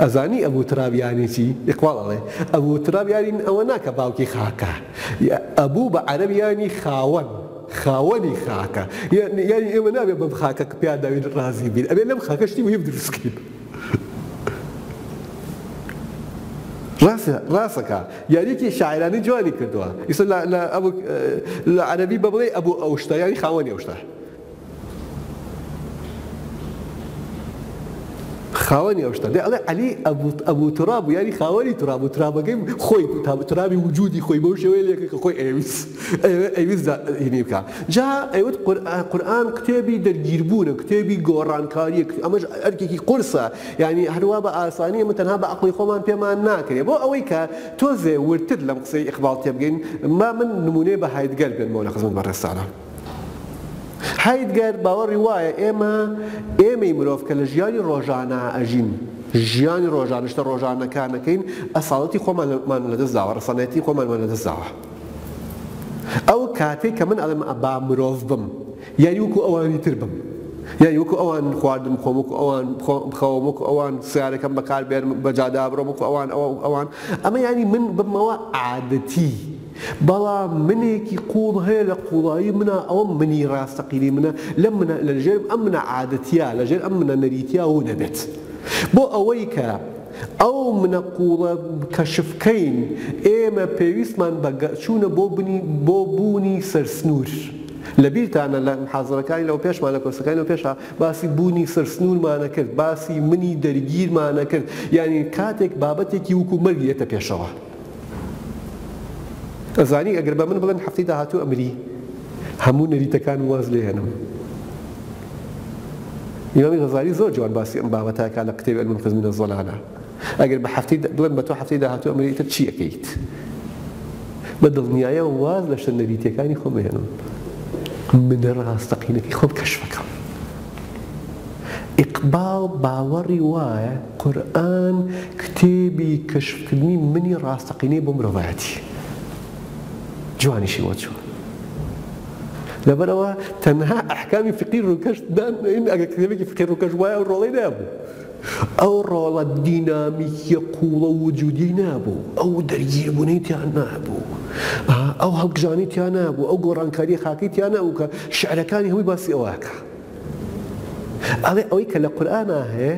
Speaker 1: ئەزانی ئەبو تراب یانی چی؟ ئیقباڵ ئەڵێ، ئەبو تراب یانی ئەوە نا کە باوکی خاکە، ئەبو بە عەرەبی یانی خاوەن، خاوەنی خاکە، یانی ئێمە نابێ بەم خاکە کە پێیان داوین ڕازی بین، ئەبێ لەم خاکە شتی موهیم دروست بکەین. ڕاستەکا، یارییەکی شاعیرانەی جوانی کردووە. ئیسە لە عەرەبی بە بڵێی ئەبو ئەو شتە، یانی خاوەنی ئەو شتە. خاوەنی ئەو شتە دێ ئەڵێ عەلی ئەبوت ئەبوو تراب و یاری خاوەنی تراب و ترابەکەی خۆی بوو تا ترابی وجودی خۆی بەو شێوەیە لێکە کە خۆی ئەیویست ئەیویست هینی بکە جا ئەیوت قورئان کتێبی دەرگیربوونە کتێبی گۆڕانکاریە ئەمەش ئەرکێکی قورسە یعنی هەروا بە ئاسانی ئەمە تەنها بە عەقڵی خۆمان پێمان ناکرێ بۆ ئەوەی کە تۆزێ وردتر لەم قسەی ئیقباڵ تێبگەین ما من نمونەی بە هایدگەر بێنمەوە لە خزمەت بەڕێزتانا هایدگەر باوەڕی وایە ئێمە ئێمەی مرۆڤ کە لە ژیانی ڕۆژانە ئەژین، ژیانی ڕۆژانە، شتە ڕۆژانەکان ئەکەین، ئەساڵەتی خۆمانمان لەدەست داوە، ڕەسەنایەتی خۆمانمان لەدەست داوە. ئەو کاتەی کە من ئەڵێم با مرۆڤ بم، یانی وەکو ئەوانی تر بم، یانی وەکو ئەوان خواردن بخۆم، وەکو ئەوان بخەوم، وەکو ئەوان سەیارەکەم بەکار بێنم، بە جادە بڕۆم، وەکو ئەوان ئەوە و ئەوان، ئەمە یانی من ببمەوە عادەتی. بەڵام منێکی قووڵ هەیە لە قووڵایی منا ئەوەم منی ڕاستەقینەی منە لەم منە لە ژێر ئەم منە عادەتییە لە ژێر ئەم منە نەریتییە وو نەبێت بۆ ئەوەی کە ئەو منە قووڵە کەشف کەین ئێمە پێویستمان بە گە چوونە بۆ بنی بۆ بوونی سەر سنوور لە بیرتانە لە محازەرەکانی لەوە پێشمان لە کۆرسەکانی لەوە پێشا باسی بوونی سەر سنوورمانە کرد باسی منی دەرگیرمانە کرد یانی کاتێک بابەتێکی وکوو مەرگ یەتە پێشەوە ئەزانی ئەگەر بە من بڵێن هەفتەی داهاتوو ئەمری هەموو نەریتەکان واز لێ هێنم. ئیمامی غەزالی زۆر جوان باسی ئەم بابەتە ئەکا لە قتێبی المنقذ من الضلالە ئەگەر بە هەفتەی بڵێن بە تۆ هەفتەی داهاتوو ئەمری ئیتر چی ئەکەیت بە دڵنیایەوە واز لە شتە نەریتەکانی خۆم ئەهێنم منە ڕاستەقینەکەی خۆم کەشف ئەکەم ئیقباڵ باوەڕی وایە قورئان کتێبی کەشفکردنی منی ڕاستەقینەی بۆ مرۆڤایەتی جوانیشی بۆ چوو لەبەرئەوە تەنها ئەحکامی فقی ڕووکەش دان ئین ئەگەر کتێبێکی فقی ڕووکەش بوایە ئەو ڕۆڵەی نابوو ئەو ڕۆڵە دینامیکیە قووڵە و وجودیەی نابوو ئەو دەرگیربوونەی تیا نابوو ئەو هەڵکشانەی تیا نابوو ئەو گۆڕانکاریە خاکەی تیا نابوو کە شعرەکانی هەمووی باسی ئەوە ئەکا ئەڵێ ئەوەی کە لە قورئانا هەیە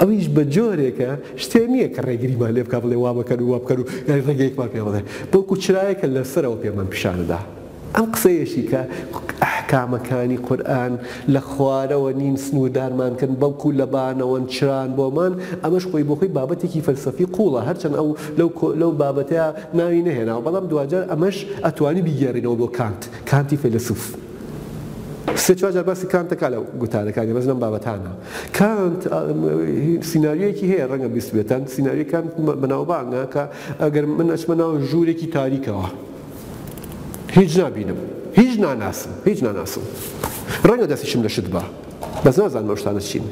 Speaker 1: ئەویش بە جۆرێکە شتێ نیە کە ڕێگریمان لێ بکا بڵێ وا مەکەن و وا بکەن و یانی ڕێگەیەکمان پێ بڵێ بەڵکو چرایەکە لە سەرەوە پێمان پیشان ئەدا ئەم قسەیەشی کە ئەحکامەکانی قورئان لە خوارەوە نین سنووردارمان کەن بەڵکو لە بانەوەن چران بۆمان ئەمەش خۆی بۆ خۆی بابەتێکی فەلسەفی قووڵە هەرچەند ئەو لەو لەو بابەتە ناوی نەهێناوە بەڵام دواجار ئەمەش ئەتوانی بیگێڕینەوە بۆ کانت کانتی فەیلەسوف. سێ چوار جار باسی کانت دەکات لە گوتارەکانیا بەس لەم بابەتانە کانت سیناریۆیەکی هەیە ڕەنگە بیست بێتن سیناریۆی کانت بەناوبانگە کە ئەگەر من ئەچمە ناو ژوورێکی تاریکەوە هیچ نابینم هیچ ناناسم هیچ ناناسم ڕەنگە دەستیشم لە شت بە بەس نازانم ئەو شتانە چین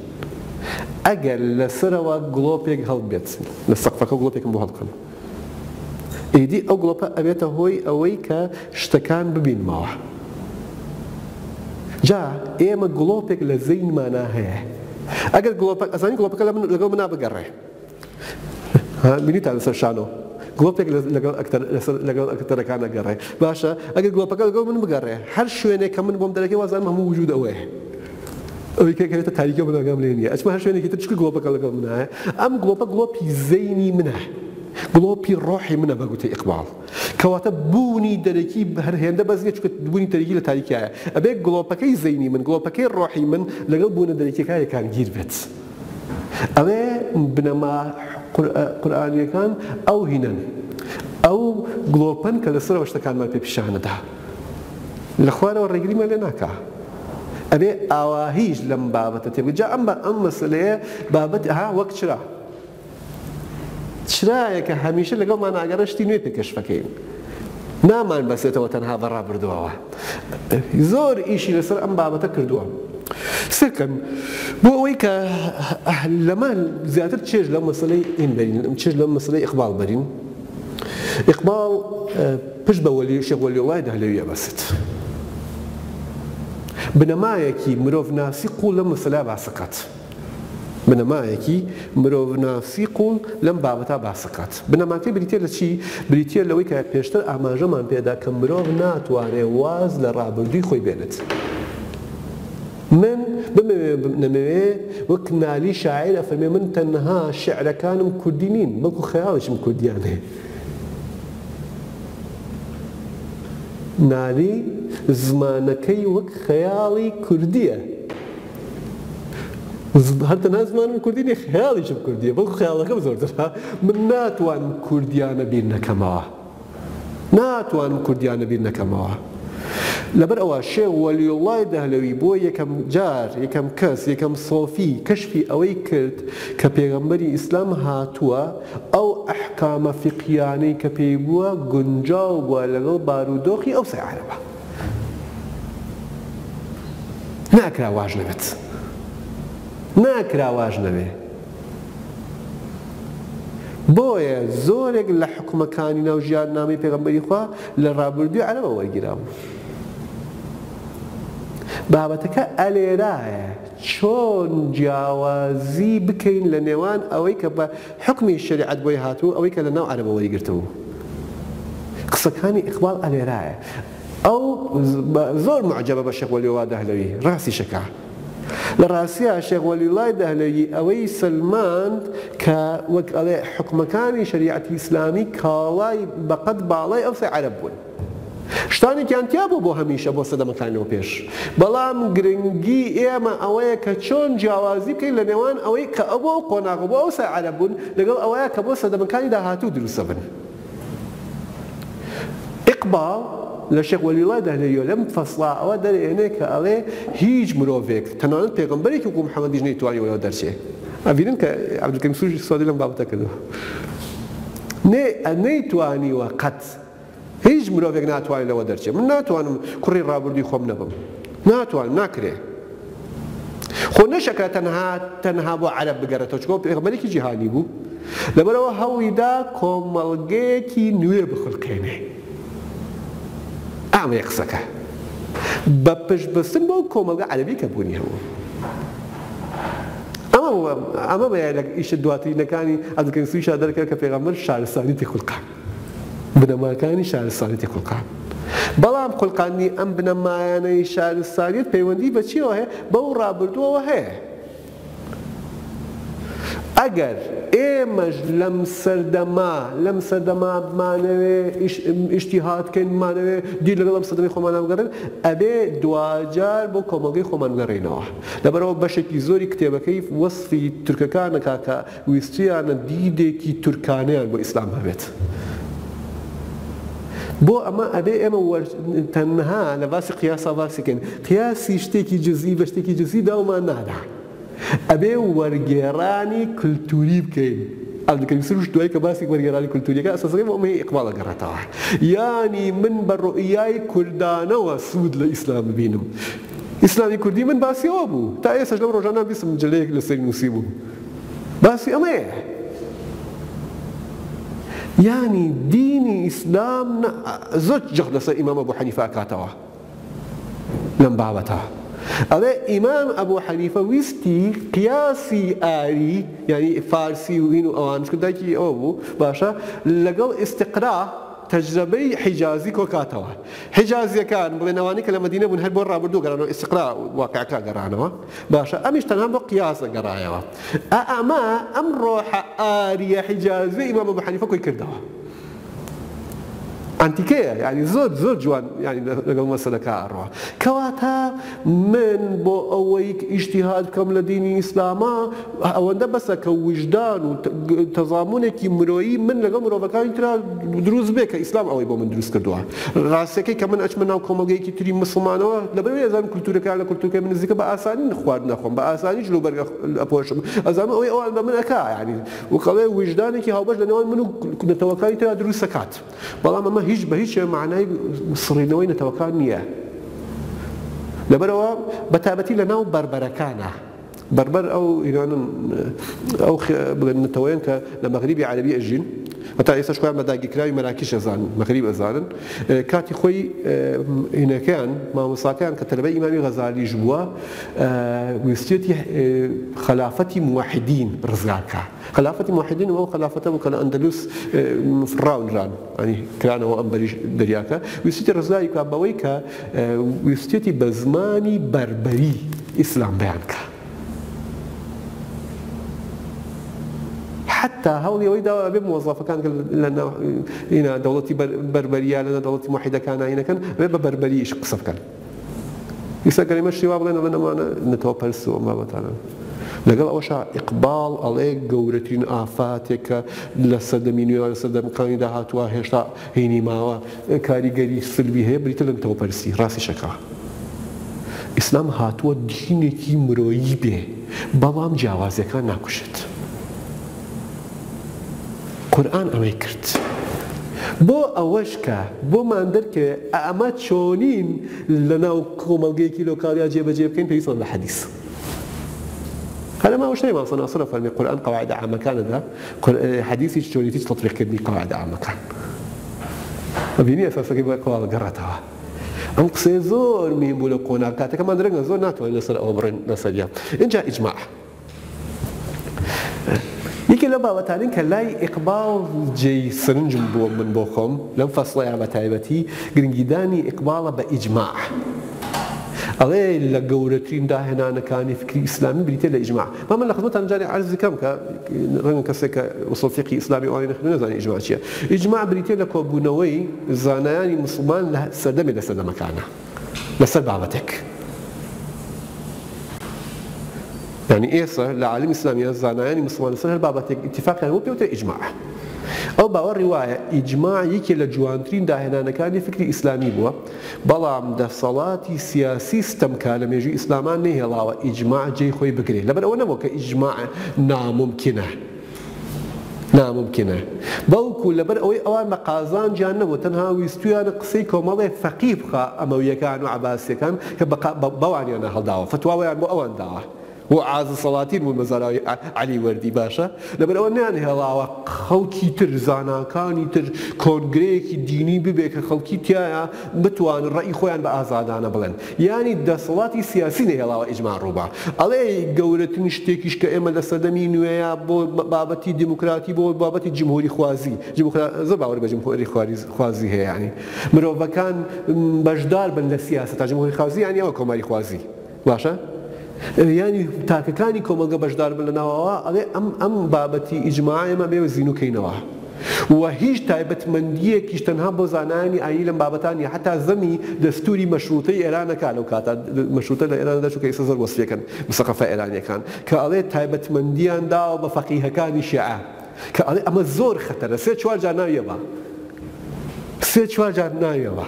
Speaker 1: ئەگەر لەسەرەوە گڵۆپێک هەڵبێت لە سەقفەکە گڵۆپێکم بۆ هەڵکەم ئیدی ئەو گڵۆپە ئەبێتە هۆی ئەوەی کە شتەکان ببینمەوە. جا ئێمە گڵۆپێک لە زەینمانا هەیە. ئەگەر گڵۆپەک، ئەزانی گڵۆپەکە لەگەڵ منا بگەڕێ. ها بینیوتان لەسەر شانۆ گڵۆپێک لەگەڵ ئەکتەر، لەسەر لەگەڵ ئەکتەرەکان ئەگەڕێ. باشە ئەگەر گڵۆپەکە لەگەڵ من بگەڕێ، هەر شوێنێک کە من بۆم دەرەکەی وازانم هەموو وجوود ئەوەیە. ئەوەی پێ کەوێتە تاریکیەوە من ئاگام لێ نیە ئەچمە هەر شوێنێکی تر چونکە گڵۆپەکە لەگەڵ منایە ئەم گڵۆپە گڵۆپی زەینی منە گڵۆپی ڕۆحی منە بە گوتەی ئیقباڵ کەواتە بوونی دەرەکی هەر هێندە بەس نیە چونکە بوونی تەریکی لە تاریکایە ئەبێ گڵۆپەکەی زەینی من گڵۆپەکەی ڕۆحی من لەگەڵ بوونە دەرەکیەکە یەکانگیر بێت ئەوێ بنەما قورئانیەکان ئەو هینەن ئەو گڵۆپەن کە لەسەرەوە شتەکانمان پێ پیشان دەدا. لە خوارەوە ڕێگریمان لێ ناکا ئەبێ ئاواهیش لەم بابەتە تێبگەین جا ئەم ئەم مەسەلەیە بابەت ها وەک چرا چرایەکە هەمیشە لەگەڵمان ئاگەڕێ شتی نوێ پێکەشفەکەین نامان بەسێتەوە تەنها بە ڕابردووەوە زۆر ئیشی لەسەر ئەم بابەتە کردووە سەکەن بۆ ئەوەی کە لەمان زیاتر چێژ لە مەسلەی ئین بەرین چێژ لە مەسلەی ئیقباڵ بەرین ئیقباڵ پشت بە وەلی شێخ وەلیوڵڵای دەهلەوی ئەبەست. بنەمایەکی مرۆڤناسی قووڵ لەم مەسەلە باسەکات. بنەمایەکی مرۆڤناسی قووڵ لەم بابەتە باسەکات. بنەماکەی بریتییە لە چی؟ بریتییە لەوەی کە پێشتر ئاماژەمان پێدا کە مرۆڤ ناتوانێت واز لە ڕابردووی خۆی بێنێت. من بمەوێ نەمەوێ وەک نالی شاعیر ئەفەرمێ من تەنها شیعرەکانم کوردی نین بەڵکو خەیاڵیشم کوردیان هەیە. نالی زمانەکەی وەک خەیاڵی کوردیە. هەر تەنها زمانم کوردی نیە خەیاڵیشم کوردیە بەڵکو خەیاڵەکەم زۆرترە من ناتوانم کوردیانە بیر نەکەمەوە. ناتوانم کوردیان لە بیر نەکەمەوە لەبەر ئەوە شێخ وەلیوڵڵای دەهلەوی بۆ یەکەم جار یەکەم کەس یەکەم سۆفی کەشفی ئەوەی کرد کە پێغەمبەری ئیسلام هاتووە ئەو ئەحکامە فیقهیانەی کە پێی بووە گونجاو بووە لەگەڵ بارودۆخی ئەو سەر عەرەبە ناکرا واش نەبێت ناکرا واش نەبێ. بۆیە زۆرێک لە حوکمەکانی ناو ژیاننامەی پێغەمبەری خوا لە ڕابردووی عەرەبەوە وەرگیراون. بابەتەکە ئەلێرایە چۆن جیاوازی بکەین لە نێوان ئەوەی کە بە حوکمی شەریعەت بۆی هاتوو و ئەوەی کە لە ناو عەرەبەوە وەری گرتبوو. قسەکانی ئیقباڵ ئەلێرایە ئەو زۆر موعجەبە بە شێخ وەلی و وا دەهلەوی. ڕاستیشەکە. لە ڕاستیا شێخ وەلیڵڵای دەهلەوی ئەوەی سەلماند کە وەک ئەڵێ حوکمەکانی شەریعەتی ئیسلامی کاڵای بەقەد باڵای ئەوسای عەرەب بوون شتانێکیان تیا بوو بۆ هەمیشە بۆ سەدەمەکانی لەوە پێش بەڵام گرنگی ئێمە ئەوەیە کە چۆن جیاوازی بکەین لە نێوان ئەوەی کە ئەو بۆ ئەو قۆناغە بۆ ئەوسای عەرەب بوون لەگەڵ ئەوەیا کە بۆ سەدەمەکانی داهاتوو دروستدەبن. ئیقباڵ لە شێخ وەلیڵڵای دەهلەوییەوە لەم فەسڵە ئەوە دەرئێنێ کە ئەڵێ هیچ مرۆڤێک تەنانەت پێغەمبەرێکی وەکوو محەمەدیش نەیتوانیوە لەوە دەرچێ. ئەبینن کە عەبدولکەریم سرووشتی سوادی لەم بابەتە کردووە. نێ، نەیتوانیوە قەت. هیچ مرۆڤێک ناتوانێ لەوە دەرچێ. من ناتوانم کوڕی ڕابردووی خۆم نەبم. ناتوان ناکرێ خۆ نەشەکرا تەنها تەنها بۆ عەرەب بگەرێتەوە چونکە ئەو پێغەمبەرێکی جیهانی بوو لەبەرەوە هەوڵیدا کۆمەڵگەیەکی نوێ بخولقێنێ ئامەیە قسەکە بە پشت بەستن بۆ کۆمەڵگە عەرەبی کە بوونی هەبوو ئەمە ئەمە بە یادە ئیشە دواترینەکانی ئەبدولکەریم سویشا دەرکرد کە پێغەمبەر شارستانیەتی خولقاند بنەماکانی شارستانیەتی خولقان. بەڵام خولقاندنی ئەم بنەمایانەی شارستانیەت پەیوەندی بە چیەوە هەیە؟ بەو ڕابردوەوە هەیە. ئەگەر ئێمەش لەم سەردەمە، لەم سەردەمە بمانەوێ ئیشتیهاد کەین، بمانەوێ دی لەگەڵ ئەم سەردەمەی خۆمانا بگەڕێن، ئەبێ دواجار بۆ کۆمەڵگەی خۆمان بگەڕێینەوە. لەبەرئەوە بەشێکی زۆری کتێبەکەی وەسفی تورکەکان دەکا کە، ویستویانە دیدێکی تورکانەیان بۆ ئیسلام هەبێت بۆ ئەمە ئەبێ ئێمە تەنها لە باسی قیاسا باسی کەین قیاسی شتێکی جزئی بە شتێکی جزئی داومان نادا ئەبێ وەرگێرانی کللتوری بکەین ئەبدکەسروش دوای کە باسی وەرگێرانی کللتوریەکە ئەسەسەکەی بۆ ئەمەی ئیقباڵە گەڕێتەوە یانی من بە ڕوئیای کوردانەوە سوود لە ئیسلام ببینم ئیسلامی کوردی من باسیەوە بوو تا ئێسش لەم ڕۆژانە بیسم جلەیەک لەسەر نووسی بوو باسی ئەمەیە یانی دینی ئیسلام نا زۆر جەخت لەسەر ئیمام ابو حنیفە ئەکاتەوە لەم بابەتە ئەڵێ ئیمام ابو حنیفە ویستی قیاسی ئاری یانی فارسی و هین و ئەوان چکە دایکی ئەوە بوو باشە لەگەڵ ئیستقرا تەجرەبەی حیجازی کۆکاتەوە حیجازیەکان بڵێن ئەوانی کە لە مدینە بوون هەر بۆ ڕابردوو گەرانەوە ئیستقرا واقعەکە گەرانەوە باشە ئەمیش تەنها بۆ قیاسە گەڕایەوە ئەئەمە ئەم ڕۆحە ئاریە حیجازیەی ئیمام ئەبو حەنیفە کۆی کردەوە ئەنتیکەیە یانی زۆر زۆر جوان یانی لەگەڵ مەسەلەکە ئەڕوا کەواتە من بۆ ئەوەی ئیجتیهاد بکەم لە دینی ئیسلاما ئەوەندە بەسە کە ویژدان و تەزامونێکی مرۆیی من لەگەڵ مرۆڤەکانی ترا دروست بێ کە ئیسلام ئەوەی بۆ من دروست کردوە ڕاستەکەی کە من ئەچمە ناو کۆمەڵگەیەکی تری موسڵمانەوە لەبەرئەوەی ئەزانم کولتورەکەیان لە کولتورکەی من نزیکە بە ئاسانی خواردن ئەخۆم بە ئاسانی جل و بەرگ ئەپۆشم ئەزانم ئەوەی ئەوان بە من ئەکا یانی وەک ئەڵێ ویژدانێکی هاوبەش لە نێوان من و نەتەوەکانی ترا دروست ئەکات بەڵام ئەمە هیچ بە هیچ شێوە مەعنای سڕینەوەی نەتەوەکان نییە لەبەرئەوە بە تایبەتی لە ناو بەربەرەکانا. بەربەر ئەو ئینانن ئەو بڵێن نەتەوەیەن کە لە مەغریبی عەرەبی ئەژین و تا ئێستاش خۆیان بە داگیرکراوی مەراکیش ئەزانن مەغریب ئەزانن کاتی خۆی ئینەکەیان مامۆساکەیان کە تەلەبەی ئیمامی غەزالیش بووە ویستێتی خەلافەتی موحدین ڕزگارکا خەلافەتی موحیدین و ئەو خەلافەتە بوو کە لە ئەندەلوس ڕاونران یانی کرانەوە ئەم بەری دەریاکە ویستێتی ڕزگاری بکات بەوەی کە ویستێتی بە زمانی بەربەری ئیسلام بەیان کا حتا هەوڵی ئەوەی داوە ئەبێ موەزەفەکان کە لە ناو ئینا دەوڵەتی بەربەریە لە ناو دەوڵەتی موحیدەکانە ئینەکەن بە بەربەریش قسە بکەن. ئیستا گەر ئێمە شتی وا بڵێن ئەڵێن ئەمانە نەتەوە پەرست و ئەم بابەتانەن. لەگەڵ ئەوەشا ئیقباڵ ئەڵێ گەورەترین ئافاتێک کە لە سەردەمی نوێ و لە سەردەمەکانی داهاتووە هێشتا هەینی ماوە کاریگەری سلبی هەیە بریتە لە نەتەوە پەرستی. ڕاستیشەکا ئیسلام هاتووە دینێکی مرۆیی بێ بەڵام جیاوازیەکان ناکوژێت. قورئان ئەوەی کرد بۆ ئەوەش کە بۆمان دەرکەوێ ئەمە چۆنین لە ناو کۆمەڵگەیەکی لۆکاڵیا جێ بەجێ بکەین پێویستمان بە حەدیس هەرم ئەوە شتەی مام سەناسر ئەفەرمێ قورئان قەواعدە عامەکانەدا حەدیسیش چۆنیتیش تطبیق کردنی قەواعدە عامەکان بینی ئەساسەکەی بۆ کەوا بەگەڕێتەوە ئەم قسەیە زۆر میم بوو لە قۆناغ کاتەکەمان درەنگە زۆر ناتوانین لەسەر ئەوە بڕێن لەسەریان اینجا ئیجماع یەکێ لەو بابەتانەی کە لای ئیقباڵ جێی سرنجم بووە من بۆ خۆم لەم فەسڵەیا بە تایبەتی گرنگیدانی ئیقباڵە بە ئیجماع. ئەڵێ لە گەورەترین داهێنانەکانی فیکری ئیسلامی بریتیە لە ئیجماع. با من لە خزمەتتان جارێ عەرزی کەم کە ڕەنگە کەسێک کە ئوسڵ فیقهی ئیسلامی ئەوانەی نەخوێندووە نەزانێ ئیجماع چیە. ئیجماع بریتیە لە کۆبوونەوەی زانایانی موسڵمان لە سەردەمێ لە سەردەمەکانا. لەسەر بابەتێک یانی ئێسە لە عالم ئیسلامیان زانایانی مسلمان لەسەر هەر بابەتێک ئیتفاقیان بۆ پێوتە ئیجماع ئەو باوەڕی وایە ئیجماع یەکێ لە جوانترین داهێنانەکانی فکری ئیسلامی بووە بەڵام دەسەڵاتی سیاسی ستەمکار لە مێژووی ئیسلاما نەهێڵاوە ئیجماع جێی خۆی بگرێ لەبەر ئەوە نەبووە کە ئیجماع نامومکینە نامومکینە، بەڵکو لەبەر ئەوەی ئەوان لە قازانجیان نەبوو، تەنها ویستویانە قسەی کۆمەڵێ فەقیه بخا ئەمەویەکان و عەباسیەکان کە بەوانیانا هەڵداوە، فتواوەیان بۆ ئەوان داوە و عازز سەڵاتین بوون بە زاراوەی عەلی وەردی، باشە لەبەر ئەوە نەیانهێڵاوە خەڵکی تر، زاناکانی تر، کۆنگرەیەکی دینی ببێ کە خەڵکی تیایا بتوانن ڕەئی خۆیان بە ئازادانە بڵێن یانی دەسەڵاتی سیاسی نەهێڵاوە ئیجماع ڕووبا ئەڵێ گەورەترین شتێکیش کە ئێمە لە سەردەمی نوێیا بۆ بابەتی دیموکراتی بۆ بابەتی جمهوری خوازی جمهورا زۆر باوەری بە جمهوری خوازی هەیە یانی مرۆڤەکان بەشدار بن لە سیاسەتا جمهوری خوازی یانی ئەوە کۆماری خوازی. باشە یانی تاکەکانی کۆمەڵگە بەشدار بن لەناو ئەوا ئەڵێ ئەم ئەم بابەتی ئیجماع ئێمە بێ زینو کەینەوە و هیچ تایبەت مەندیەکیش تەنها بۆ زانایانی ئاینی لەم بابەتان نیە حەتا زەمی دەستوری مەشروتەی ئێرانەکە لەو کاتە مەشروتە لە ئێراندا چوکە ئیسە زۆر وەسفیەکەن مسەقەفە ئێرانیەکان کە ئەڵێ تایبەت مەندیان داوە بە فەقیهەکانی شێعە کە ئەڵێ ئەمە زۆر خەتەرە سێ چوار جار ناویەوە سێ چوار جار ناویەوە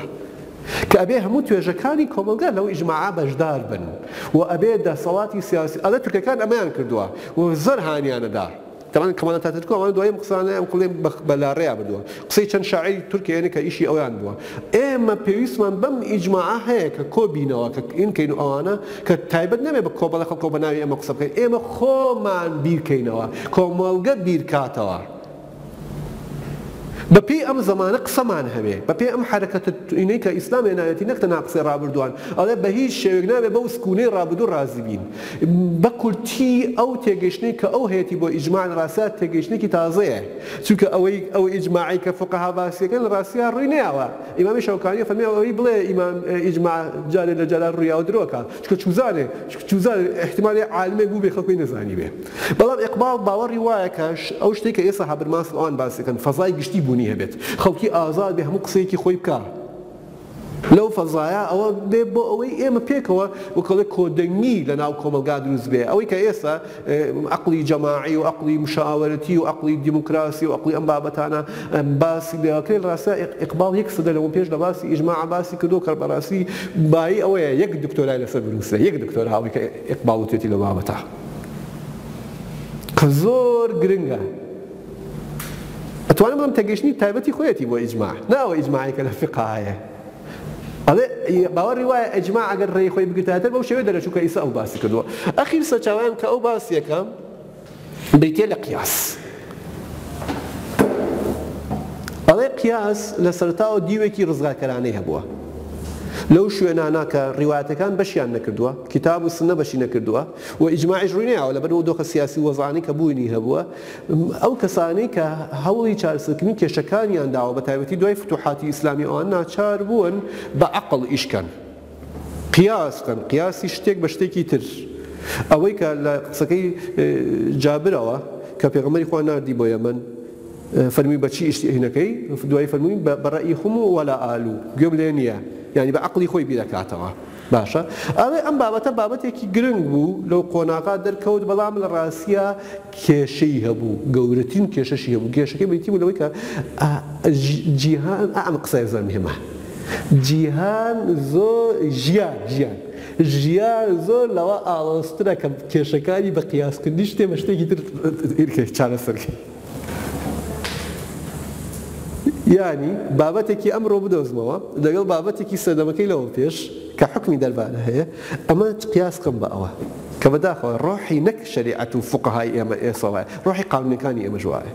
Speaker 1: کە ئەبێ هەموو توێژەکانی کۆمەڵگا لەو ئیجماعە بەشدار بن و ئەبێ دەسەڵاتی سیاسی ئەڵێ تورکەکان ئەمەیان کردووە و زۆر هانیانە دا تەبعەن کەمال ئەتاتورکو ئەوانە دوایی ئەم قسانە ئەم قڵی بە لاڕێیا بردووە قسەی چەند شاعیری تورکە یەنە کە ئیشی ئەویان بووە ئێمە پێویستمان بەم ئیجماعە هەیە کە کۆ بینەوە کە ئین کەین و ئەوانە کە تایبەت نەبێ بە کۆمەڵە خەڵکەوە بە ناوی ئەمە قسە بکەین ئێمە خۆمان بیر کەینەوە کۆمەڵگە بیر کاتەوە بە پێی ئەم زمانە قسەمان هەبێ بە پێی ئەم حەرەکەتە توئینەی کە ئیسلام هێنایەتی نەک تەنها قسەی ڕابردووان ئەڵێ بە هیچ شێوەیەک نابێ بەو سکوونەی ڕابردوو ڕازی بین بە کورتی ئەو تێگەیشتنەی کە ئەو هەیەتی بۆ ئیجماع لە ڕاستیا تێگەیشتنێکی تازەیە چونکە ئەوەی ئەو ئیجماعەی کە فوقەها باسی دەکەن لە ڕاستیا ڕووی نەیاوە ئیمامی شەوکانی فەرمی ئەوەی بڵێ ئیمام ئیجماع جارێ لە جاران ڕوویاوە درۆکە چکە چوزانێ چکە چوزانێ ئیحتیمالێ عالمێک بووبێ خەڵکۆی نەزانیبێ بەڵام ئیقباڵ باوەڕی وایە کە ئەو شتەی کە ئێستا هابرماس و ئەوان باس دەکەن فەزای گشتی بوونی هەبێت خەڵکی ئازاد بێ هەموو قسەیەکی خۆی بکا لەو فەزایە ئەوە بێ بۆ ئەوەی ئێمە پێکەوە وەک ئەڵێ کۆدەنگی لە ناو کۆمەڵگا دروست بێ ئەوەی کە ئێستا ئەقڵی جەماعی و ئەقڵی مشاوەرەتی و ئەقڵی دیموکراسی و ئەقڵی ئەم بابەتانە باسی لێکرێت ڕاستە ئیقباڵ یەک سەدە لەمەو پێش لە باسی ئیجماع باسی کردوە کە بەڕاستی بایی ئەوەیە یەک دکتۆرای لەسەر بنوسرێت یەک دکتۆرا ئەوەی کە ئیقباڵ وتوێتی لەو بابەتە کە زۆر گرنگە ئەتوانم بڵێم تێگەیشتنی تایبەتی خۆیەتی بۆ ئیجماع ناوە ئیجماعی کە لە فقە هەیە ئەڵێ باوەڕی وایە ئیجماع ئەگەر ڕێی خۆی بگرتایەتر بەو شێوەیە دەرەچوو کە ئیسە ئەو باسی کردووە ئەخیر سەرچاوەیان کە ئەو باسیەکە بریتیە لە قیاس ئەڵێ قیاس لە سەرتاوە دیوێکی ڕزگارکەرانەی هەبووە لەو شوێنانە کە ڕیواتەکان بەشیان نەکردووە کتاب و سنە بەشی نەکردووە و ئیجماعش ڕوینیاوە لەبەر و دۆخە سیاسی وەزانانی کە بوونی هەبووە ئەو کەسانەی کە هەوڵی چارەسەرکردنی کێشەکانیان داوە بە تایبەتی دوای فتوحاتی ئیسلامی ئەوان ناچار بوون بە عەقڵ ئیش کەن قیاس کەن قیاسی شتێک بە شتێکی تر ئەوەی کە لە قسەکەی جابرەوە کە پێغەمبەری خوا ناردی بۆ یەمەن فەرمی بە چی ئیشتئینەکەی دوای فەرمووی بە ڕەئی خم و وەلا ئالو گوێم لێ نییە یعنی بە عەقڵی خۆی بیرەکاتەوە باشە ئەوێ ئەم بابەتە بابەتێکی گرنگ بوو لەو قۆناغە دەرکەوت بەڵام لە ڕاستیا کێشەی هەبوو گەورەترین کێشەشی هەبوو کێشەکەی بریتی بوو لەوەی کە جیهان ئا ئەم قسەیە زۆر مهمە جیهان زۆر ژیان ژیان ژیان زۆر لەوە ئاڵۆزترە کە کێشەکانی بە قیاسکردنی شتێ بە شتێکی تر چارەسەر کرد یانی بابەتێکی ئەمڕۆ بدۆزمەوە لەگەڵ بابەتێکی سەردەمەکەی لەوە پێش کە حوکمی دەربارە هەیە ئەمە قیاس بکەم بە ئەوە کە بەداخەوە ڕۆحی نەک شەریعەت و فوقەهای ئێمە ئێستا وایە ڕۆحی قانونەکانی ئێمەش وایە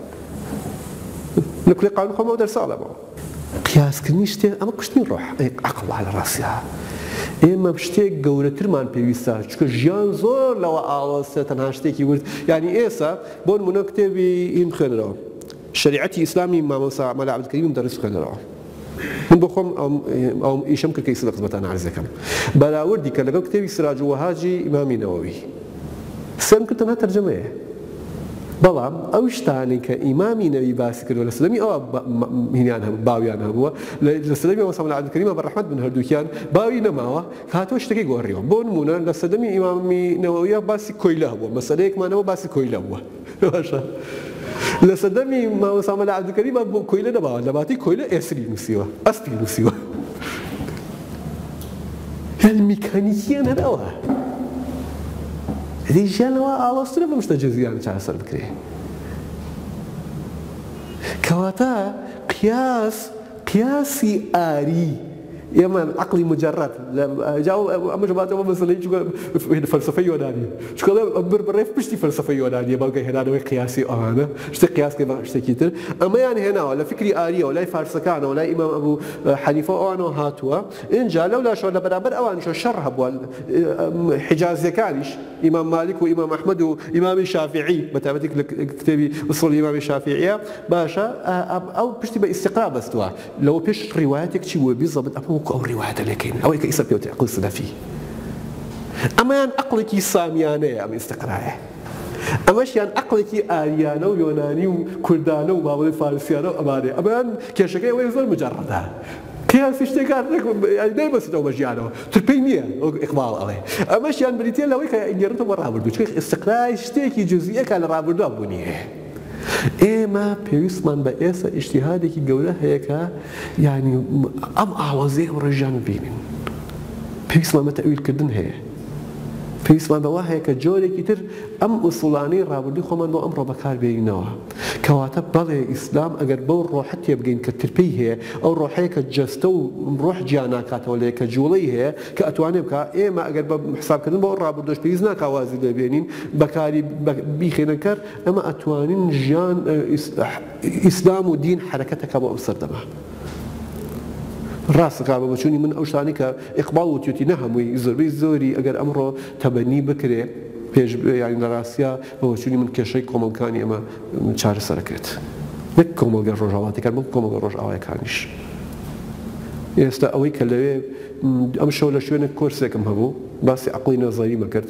Speaker 1: لە کولی قانون خۆمەوە دەرساڵەمەوە قیاسکردنی شتێ ئەمە کوشتنی ڕۆح عقڵ لە ڕاستیا ئێمە شتێک گەورەترمان پێویستە چکە ژیان زۆر لەوە ئاڵۆزتە تەنها شتێکی ورد یعنی ئێستا بۆ نموونە کتێبی یم بخوێنەرەوە شەریعەتی ئیسلامی مامۆسا مەلا عەبدولکەریم مودەڕیس بخوێنەرەوە من بۆ خۆم ئەوم ئیشەم کرد کە ئیسە لە خزمەتان عەرز دەکەم بەراوردی کە لەگەڵ کتێبی سراج و وەهاجی ئیمامی نەوەوی سێم کرد تەنها تەرجەمەیە بەڵام ئەو شتانی کە ئیمامی نەوی باسی کردو لە سلەمی ئەوە هینیان هەبوو باویان هەبووە لە سلەمی مامۆسا مەلا عەبدولکەریمە بە ڕەحمەت بن هەردووکیان باوی نەماوە هاتووە شتەکەی گۆڕیوە بۆ نموونە لە سەردەمی ئیمامی نەوەویە باسی کۆیلە هەبووە مەسەلەیەکمان نەبووە باسی کۆیلە بووە باشە لە سەردەمی مامۆستا مەلا عەبدولکەریمە بۆ کۆیلە نەباوە لە باتی کۆیلە ئێسری نووسیوە ئەسپی نووسیوە یان میکانیکیان هەر ئەوە هەدی ژیان لەوە ئاڵۆزترە بەم شتە جزییانە چارەسەر بکرێ کەواتە قیاس قیاسی ئاری ئێمە عەقڵی موجەڕەد لە جا ئەمەش باتە بۆ مەسەلەی چونکە فەلسەفەی یۆنانی چونکە بە بر بڕێف پشتی فەلسەفەی یۆنانیە بەڵگە هێنانەوەی قیاسی و ئەوانە شتێک قیاس کردن بە شتێکی تر ئەمەیان هێناوە لە فیکری ئاریەوە لای فارسەکانەوە لای ئیمام ئەبوو حەنیفە و ئەوانەوە هاتووە ئینجا لەولاشەوە لە بەرامبەر ئەوانیشەوە شەڕ هەبووە حیجازییەکانیش ئیمام مالیک و ئیمام ئەحمەد و ئیمامی شافیعی بە تایبەتی کتێبی ئوسوڵی ئیمامی شافیعیە باشە ئەو پشتی بە ئیستیقرا بەستووە لەوە پێش ڕیوایەتێک چی بووە بیزەبت ئەمە وەکو ئەو ڕیوایەتە لێکەین ئەوەی کە ئیسە پێوتی عقڵی سلەفی ئەمەیان عقڵێکی سامیانەیە ئەم ئیستقرایە ئەمەشیان عقڵێکی ئاریانە و یۆنانی و کوردانە و باڵی فارسیانە و ئەمانێ ئەمەیان کێشەکەی ئەوەی زۆر مجرڕدە قیاسی شتێک کار نایبەستەوە بە ژیانەوە ترپەی نییە وەک ئیقباڵ ئەڵێ ئەمەشیان بریتیە لەوەی کە ئەگەڕێتەوە ڕابردوو چێخ ئیستقرای شتێکی جزئیەکە لە ڕابردووە بوونی هەیە ئێمە پێویستمان بە ئێسە ئیجتیهادێکی گەورە هەیە کە یانی ئەم ئاوەزەی ئەمڕۆی ژیان ببینین. پێویستمان بە تەئویل کردن هەیە. پێویستمان بەوە هەیە کە جۆرێکی تر ئەم ئوسوڵانەی ڕابردووی خۆمان بۆ ئەمڕۆ بەکار بێنینەوە. کەواتە بەڵێ ئیسلام ئەگەر بەو ڕۆحە تێبگەین کە ترپێی هەیە، ئەو ڕۆحەیە کە جەستە و ڕۆح جیا ناکاتەوە لەیەک، کە جووڵەی هەیە کە ئەتوانێ بکا، ئێمە ئەگەر بە حسابکردن بۆ ئەو ڕابردووەش پێویست ناکا وازی لێ بێنین، بەکاری بیخەینە کەر، ئێمە ئەتوانین ژیان ئیسلام و دین حەرەکەتەکە بۆ ئەم سەردەمە ڕاستەکا بە بەچوونی من ئەو شتانی کە ئیقباڵ وتیوتی نە هەمووی زۆربەی زۆری ئەگەر ئەمڕۆ تەبەنی بکرێ پێش یانی لە ڕاستیا بە بەچوونی من کێشەی کۆمەڵگەکانی ئێمە چارەسەرەکرێت نەک کۆمەڵگە ڕۆژهەڵاتەکان بەڵکو کۆمەڵگە ڕۆژئاوایەکانیش ئێستا ئەوەی کە لەوێ ئەمشەو لە شوێنێک کۆرسێکم هەبوو باسی عەقڵی نەزەریمە کرد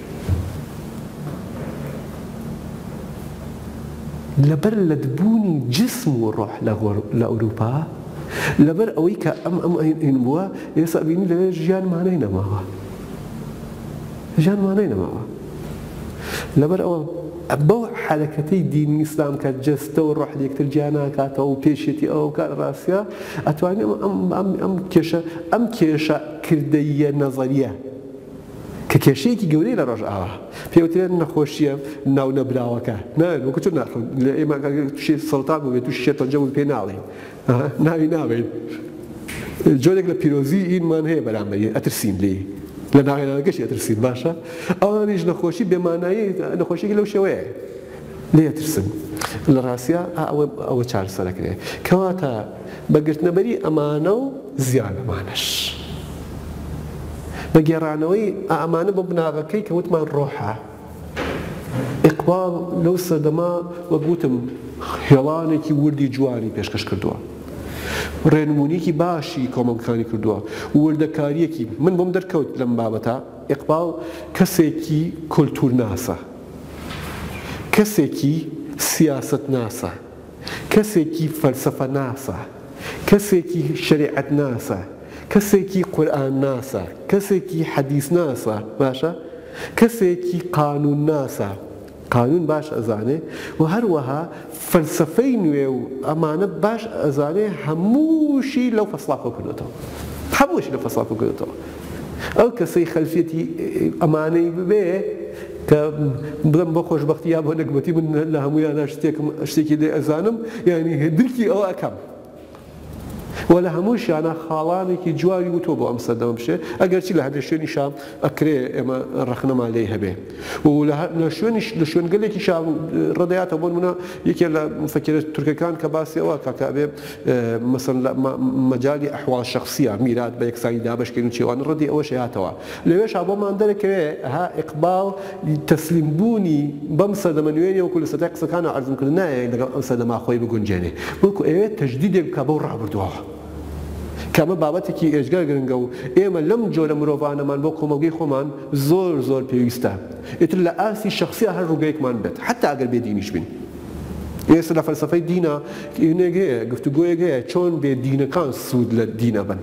Speaker 1: لەبەر لەتبوونی جسم و ڕۆح لە ئەوروپا، لەبەر ئەوەی کە ئەم ئەم ئەین ئەین بووە، ئێستا ئەبینی لەوێ ژیان مانای نەماوە. ژیان مانای نەماوە. لەبەر ئەوە بەو حەرەکەتەی دینی ئیسلام کە جەستە و ڕۆح لەیەکتر جیا ناکاتەوە و پێشێتی ئەوە بکا لە ڕاستیا، ئەتوانی ئەم ئەم ئەم ئەم کێشە ئەم کێشە کردەییە نەزەرییە، کە کێشەیەکی گەورەیە لە ڕۆژئاوا، پێی ئەوترێت نەخۆشییە ناونەبراوەکە، نایەن وەکو چۆن لە ئێمە ئەگەر تووشی سەرەتان بووبێت، تووشی شێرپەنجە بووبێت پێی ناڵێین، ناوی نابەین، جۆرێک لە پیرۆزییمان هەیە بەرامبەری، ئەترسین لێی، لە ناوهێنانەکەشی ئەترسین، باشە ئەوانیش نەخۆشی بێمانایی، نەخۆشییەکی لەو شێوەیە لێی ئەترسن، لە ڕاستیا ئا ئەوە چارەسەر ئەکرێت، کەواتە. بە گرتنەبەری ئەمانە و زیانەمانەش بە گێڕانەوەی ئائەمانە بۆ بناغەکەی کە وتمان ڕۆحە ئیقباڵ لەو سەردەمە وەک وتم هێڵانێکی وردی جوانی پێشکەش کردووە ڕێنمونیکی باشی کۆمەڵکانی کردووە وردەکاریەکی من بۆم دەرکەوت لەم بابەتە ئیقباڵ کەسێکی کولتورناسە کەسێکی سیاسەت ناسە. کەسێکی فەلسەفەناسە، کەسێکی شەریعەتناسە، کەسێکی قورئانناسە، کەسێکی حەدیسناسە، باشە، کەسێکی قانوونناسە، قانوون باش ئەزانێ و هەروەها فەلسەفەی نوێ و ئەمانە باش ئەزانێ، هەمووشی لەو فەسڵە کۆکردۆتەوە. هەمووشی لەو فەسڵە کۆکردۆتەوە. ئەو کەسەی خەلفیەتی ئەمانەی ببێ کە بڵێم بۆ خۆشبەختی یا بۆ نەگبەتی من لە هەموویانا شتێکم شتێکی لێ ئەزانم یانی درکی ئەوە ئەکەم و لە هەمووشیانە خاڵانێکی جوانی وتۆ بۆ ئەم سەردەمە بشێ ئەگەرچی لە هەندێک شوێنی شا ئەکرێ ئێمە ڕەخنەمان لێی هەبێ و لە شوێنیش لە شوێنگەلێکی شا ڕدەیاتە بۆن منە یەکێ لە فەکرە تورکەکان کە باسی ئەوە کاکە ئەبێ مەسەن لە مەجالی ئەحواڵ شەخسیە، میرات بە یەکسانی دابەشکرێن و چێوان ڕەدی ئەوەش هاتەوە. لەوێشا بۆمان دەرەکەوێ ها ئیقباڵ تەسلیم بوونی بەم سەردەمە نوێ نیە وەکو لە سەرەتای قسەکانا عەرزم کرد نایەوێ لەگەڵ ئەم سەردەما خۆی بگونجێنێ بەڵکو ئەیەوێ تەجدیدێک بکا بەو ڕابردووەوە کە ئەمە بابەتێکی ئێجگار گرنگە و ئێمە لەم جۆرە مرۆڤانەمان بۆ کۆمەڵگەی خۆمان زۆر زۆر پێویستە ئیتر لە ئاستی شەخسیا هەر ڕووگەیەکمان بێت حەتا ئەگەر بێ دینیش بین. ئێستا لە فەلسەفەی دینا کینێک هەیە گفتوگۆیەک هەیە چۆن بێ دینەکان سود لە دین ئەبەن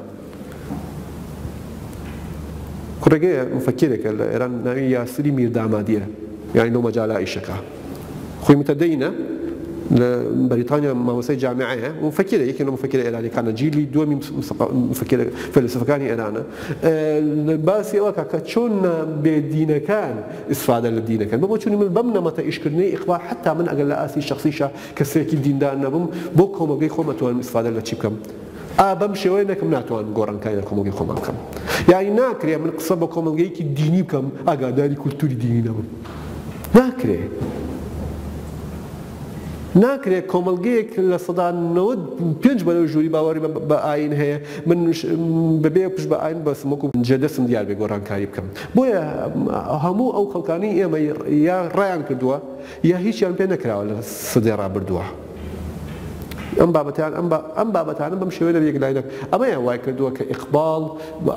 Speaker 1: کوڕێک هەیە مفەکیرێکە لە ئێران ناوی یاسری میردامادیە یانی لەو مەجالا ئیشەکە خۆی متەدەینە لە بەریتانیا مامۆسای جامعەیە و فەکرە یەکێ لە مفەکرە ئێرانەکانە جیلی دووەمی فەلسفەکانی ئێرانە باسی ئەوە کاکە چۆن بێدینەکان ئیسفادە لە دین ئەکەن بە بۆچونی من بەم نەمەتە ئیشکردنەی ئیقباح حەتا من ئەگەر لە ئاستی شەخسیشا کەسێکی دیندار نەبم بۆ کۆمەڵگەی خۆم ئەتوانم ئیسفادە لە چی بکەم ئا بەم شێوەیە نەکەم ناتوانم گۆڕانکاری لە کۆمەڵگەی خۆمان بکەم یانی ناکرێ من قسە بە کۆمەڵگەیەکی دینی بکەم ئاگاداری کولتوری دینی نەبم ناکرێ ناکرێت کۆمەلگەیەک لە سەدان نەوەد پێنج بەرەو ژووری باوەڕی بە ئاین هەیە من بەبێ پشت بە ئاین بەسمەکو جێدەسم دیار بێ گۆڕانکاری بکەم بۆیە هەموو ئەو خەڵکانەی ئێمە یا ڕایان کردووە یا هیچیان پێ نەکراوە لە سەدەی ڕابردووە ئەم بابەتیان ئەم بابەتانە بەم شێوەیە لە یەکلاینەک ئەمەیان وای کردووە کە ئیقباڵ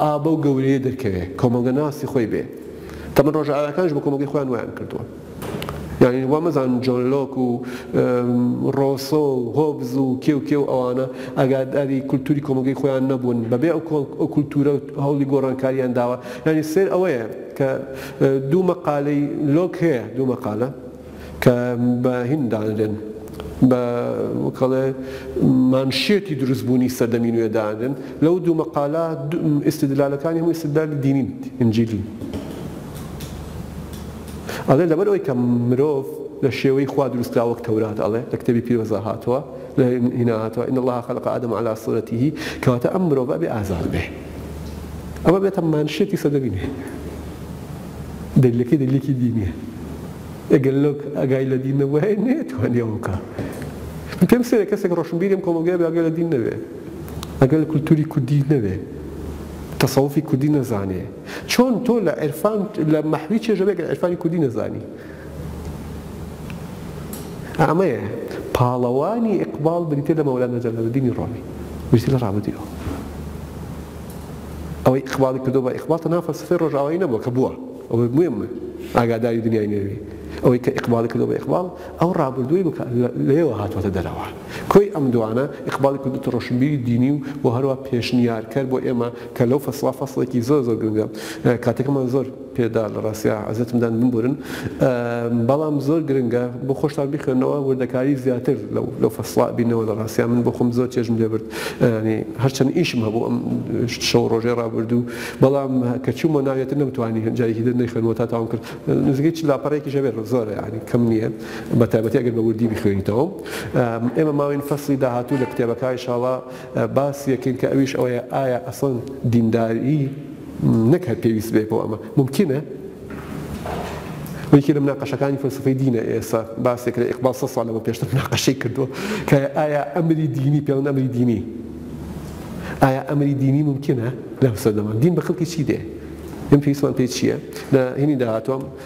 Speaker 1: ئابە و گەورەیە دەرکەوێ کۆمەڵگەناسی خۆی بێ تەمەن ڕۆژئاوایەکانیش بە کۆمەڵگەی خۆیان وایان کردووە. یانی وا مەزان جۆن لۆک و ڕۆسۆ و هۆبز و کێ و کێ و ئەوانە ئاگاداری کولتوری کۆمەڵگەی خۆیان نەبوون بەبێ ئەو کولتورە هەوڵی گۆڕانکاریان داوە یانی سەیر ئەوەیە کە دوو مەقالەی لۆک هەیە دوو مەقالە کە بە هین دانرێن بە وەک ئەڵێ مانشێتی دروست بوونی سەردەمی نوێ دانرێن لەو دوو مەقالە ئیستیدلالەکانی هەموو ئیستیدلالی دینین ئینجیلی. ئەڵێ لەبەر ئەوەی کە مرۆڤ لە شێوەی خوا دروستکرا وەک تەورات ئەڵێ لە کتێبی پیرۆزدا هاتووە لە ئینجیلا هاتووە ان اللە خلق آدم علی صورته کەواتە ئەم مرۆڤە ئەبێ ئازاد بێ ئەمە بێتە مانشێتی سەدەمی نوێ دەلیلەکەی دەلیلێکی دینیە ئەگەر لۆک ئەگای لە دین نەبووایە نەیەتوانی ئەوە بکا من پێم سەیرە کەسێک ڕۆشنبیریم کۆمەڵگای بێ ئەگەر لە دین نەبێ ئەگەر لە کولتووری کوردی نەبێ تەسەوفی کوردی نەزانێ چۆن تۆ لە عیرفان لە مەحوی چێژە بێ گەر عیرفانی کوردی نەزانی ئەمەیە پاڵەوانی ئیقباڵ بریتیە لە مەولانا جەلال الدینی ڕۆمی بریتیە لە ڕابردوی ئەو ئەوەی ئیقباڵی کردو بە ئیقباڵ تەنها فەلسەفەی ڕۆژئاوایی نەبوە کە بوە ئەوە مهمە ئاگاداری دنیای نوێی ئەوەی کە ئیقباڵی کردو بە ئیقباڵ ئەو ڕابردوی بکە لەوە هاتوەتە دەرەوە کۆی ئەم دوانە ئیقباڵی کردو تە ڕۆشنبیری دینی و بۆ هەروا پێشنیارکەر بۆ ئێمە کە لەو فەسڵە فەسڵێکی زۆر زۆر گرنگە کاتەکەمان زۆر پێدا لە ڕاستیا عەزێتم دان بمبورن بەڵام زۆر گرنگە بۆ خۆشتان بخوێنەوە وردەکاری زیاتر لەو لەو فەسڵە بینەوە لە ڕاستیا من بۆ خۆم زۆر چێژم لێ برد ینی هەرچەند ئیشم هەبوو ئەم شەو ڕۆژێ ڕابردوو بەڵام کە چوومە ناوێتە نەمتوانی هەنجارێکی تر نەیخوێنەوە تا تاوام کرد نزیکەی چل لاپەڕەیەکیش هەبێت زۆرە یانی کەم نییە بە تایبەتی ئەگەر بە وردی بیخوێنیتەوە ئێمە ماوەین فەسڵی داهاتوو لە کتێبەکە ئیشاڵڵا باس یەکەین کە ئەویش ئەوەیە ئایا ئەسڵەن دینداری نەک هەر پێویست بێت بۆ ئەمە مومکینە؟ یەکێ لە مناقەشەکانی فەلسەفەی دینە ئێستا باس یەکرێ ئیقباڵ سەد ساڵ لەمە پێشتر مناقەشەی کردووە کە ئایا ئەمری دینی پێڵن ئەمری دینی ئایا ئەمری دینی مومکینە لەم سەردەمە دین بە خەڵکی چی دێ؟ ئێمە پێویستمان پێی چییە؟ لە هینی داهاتووە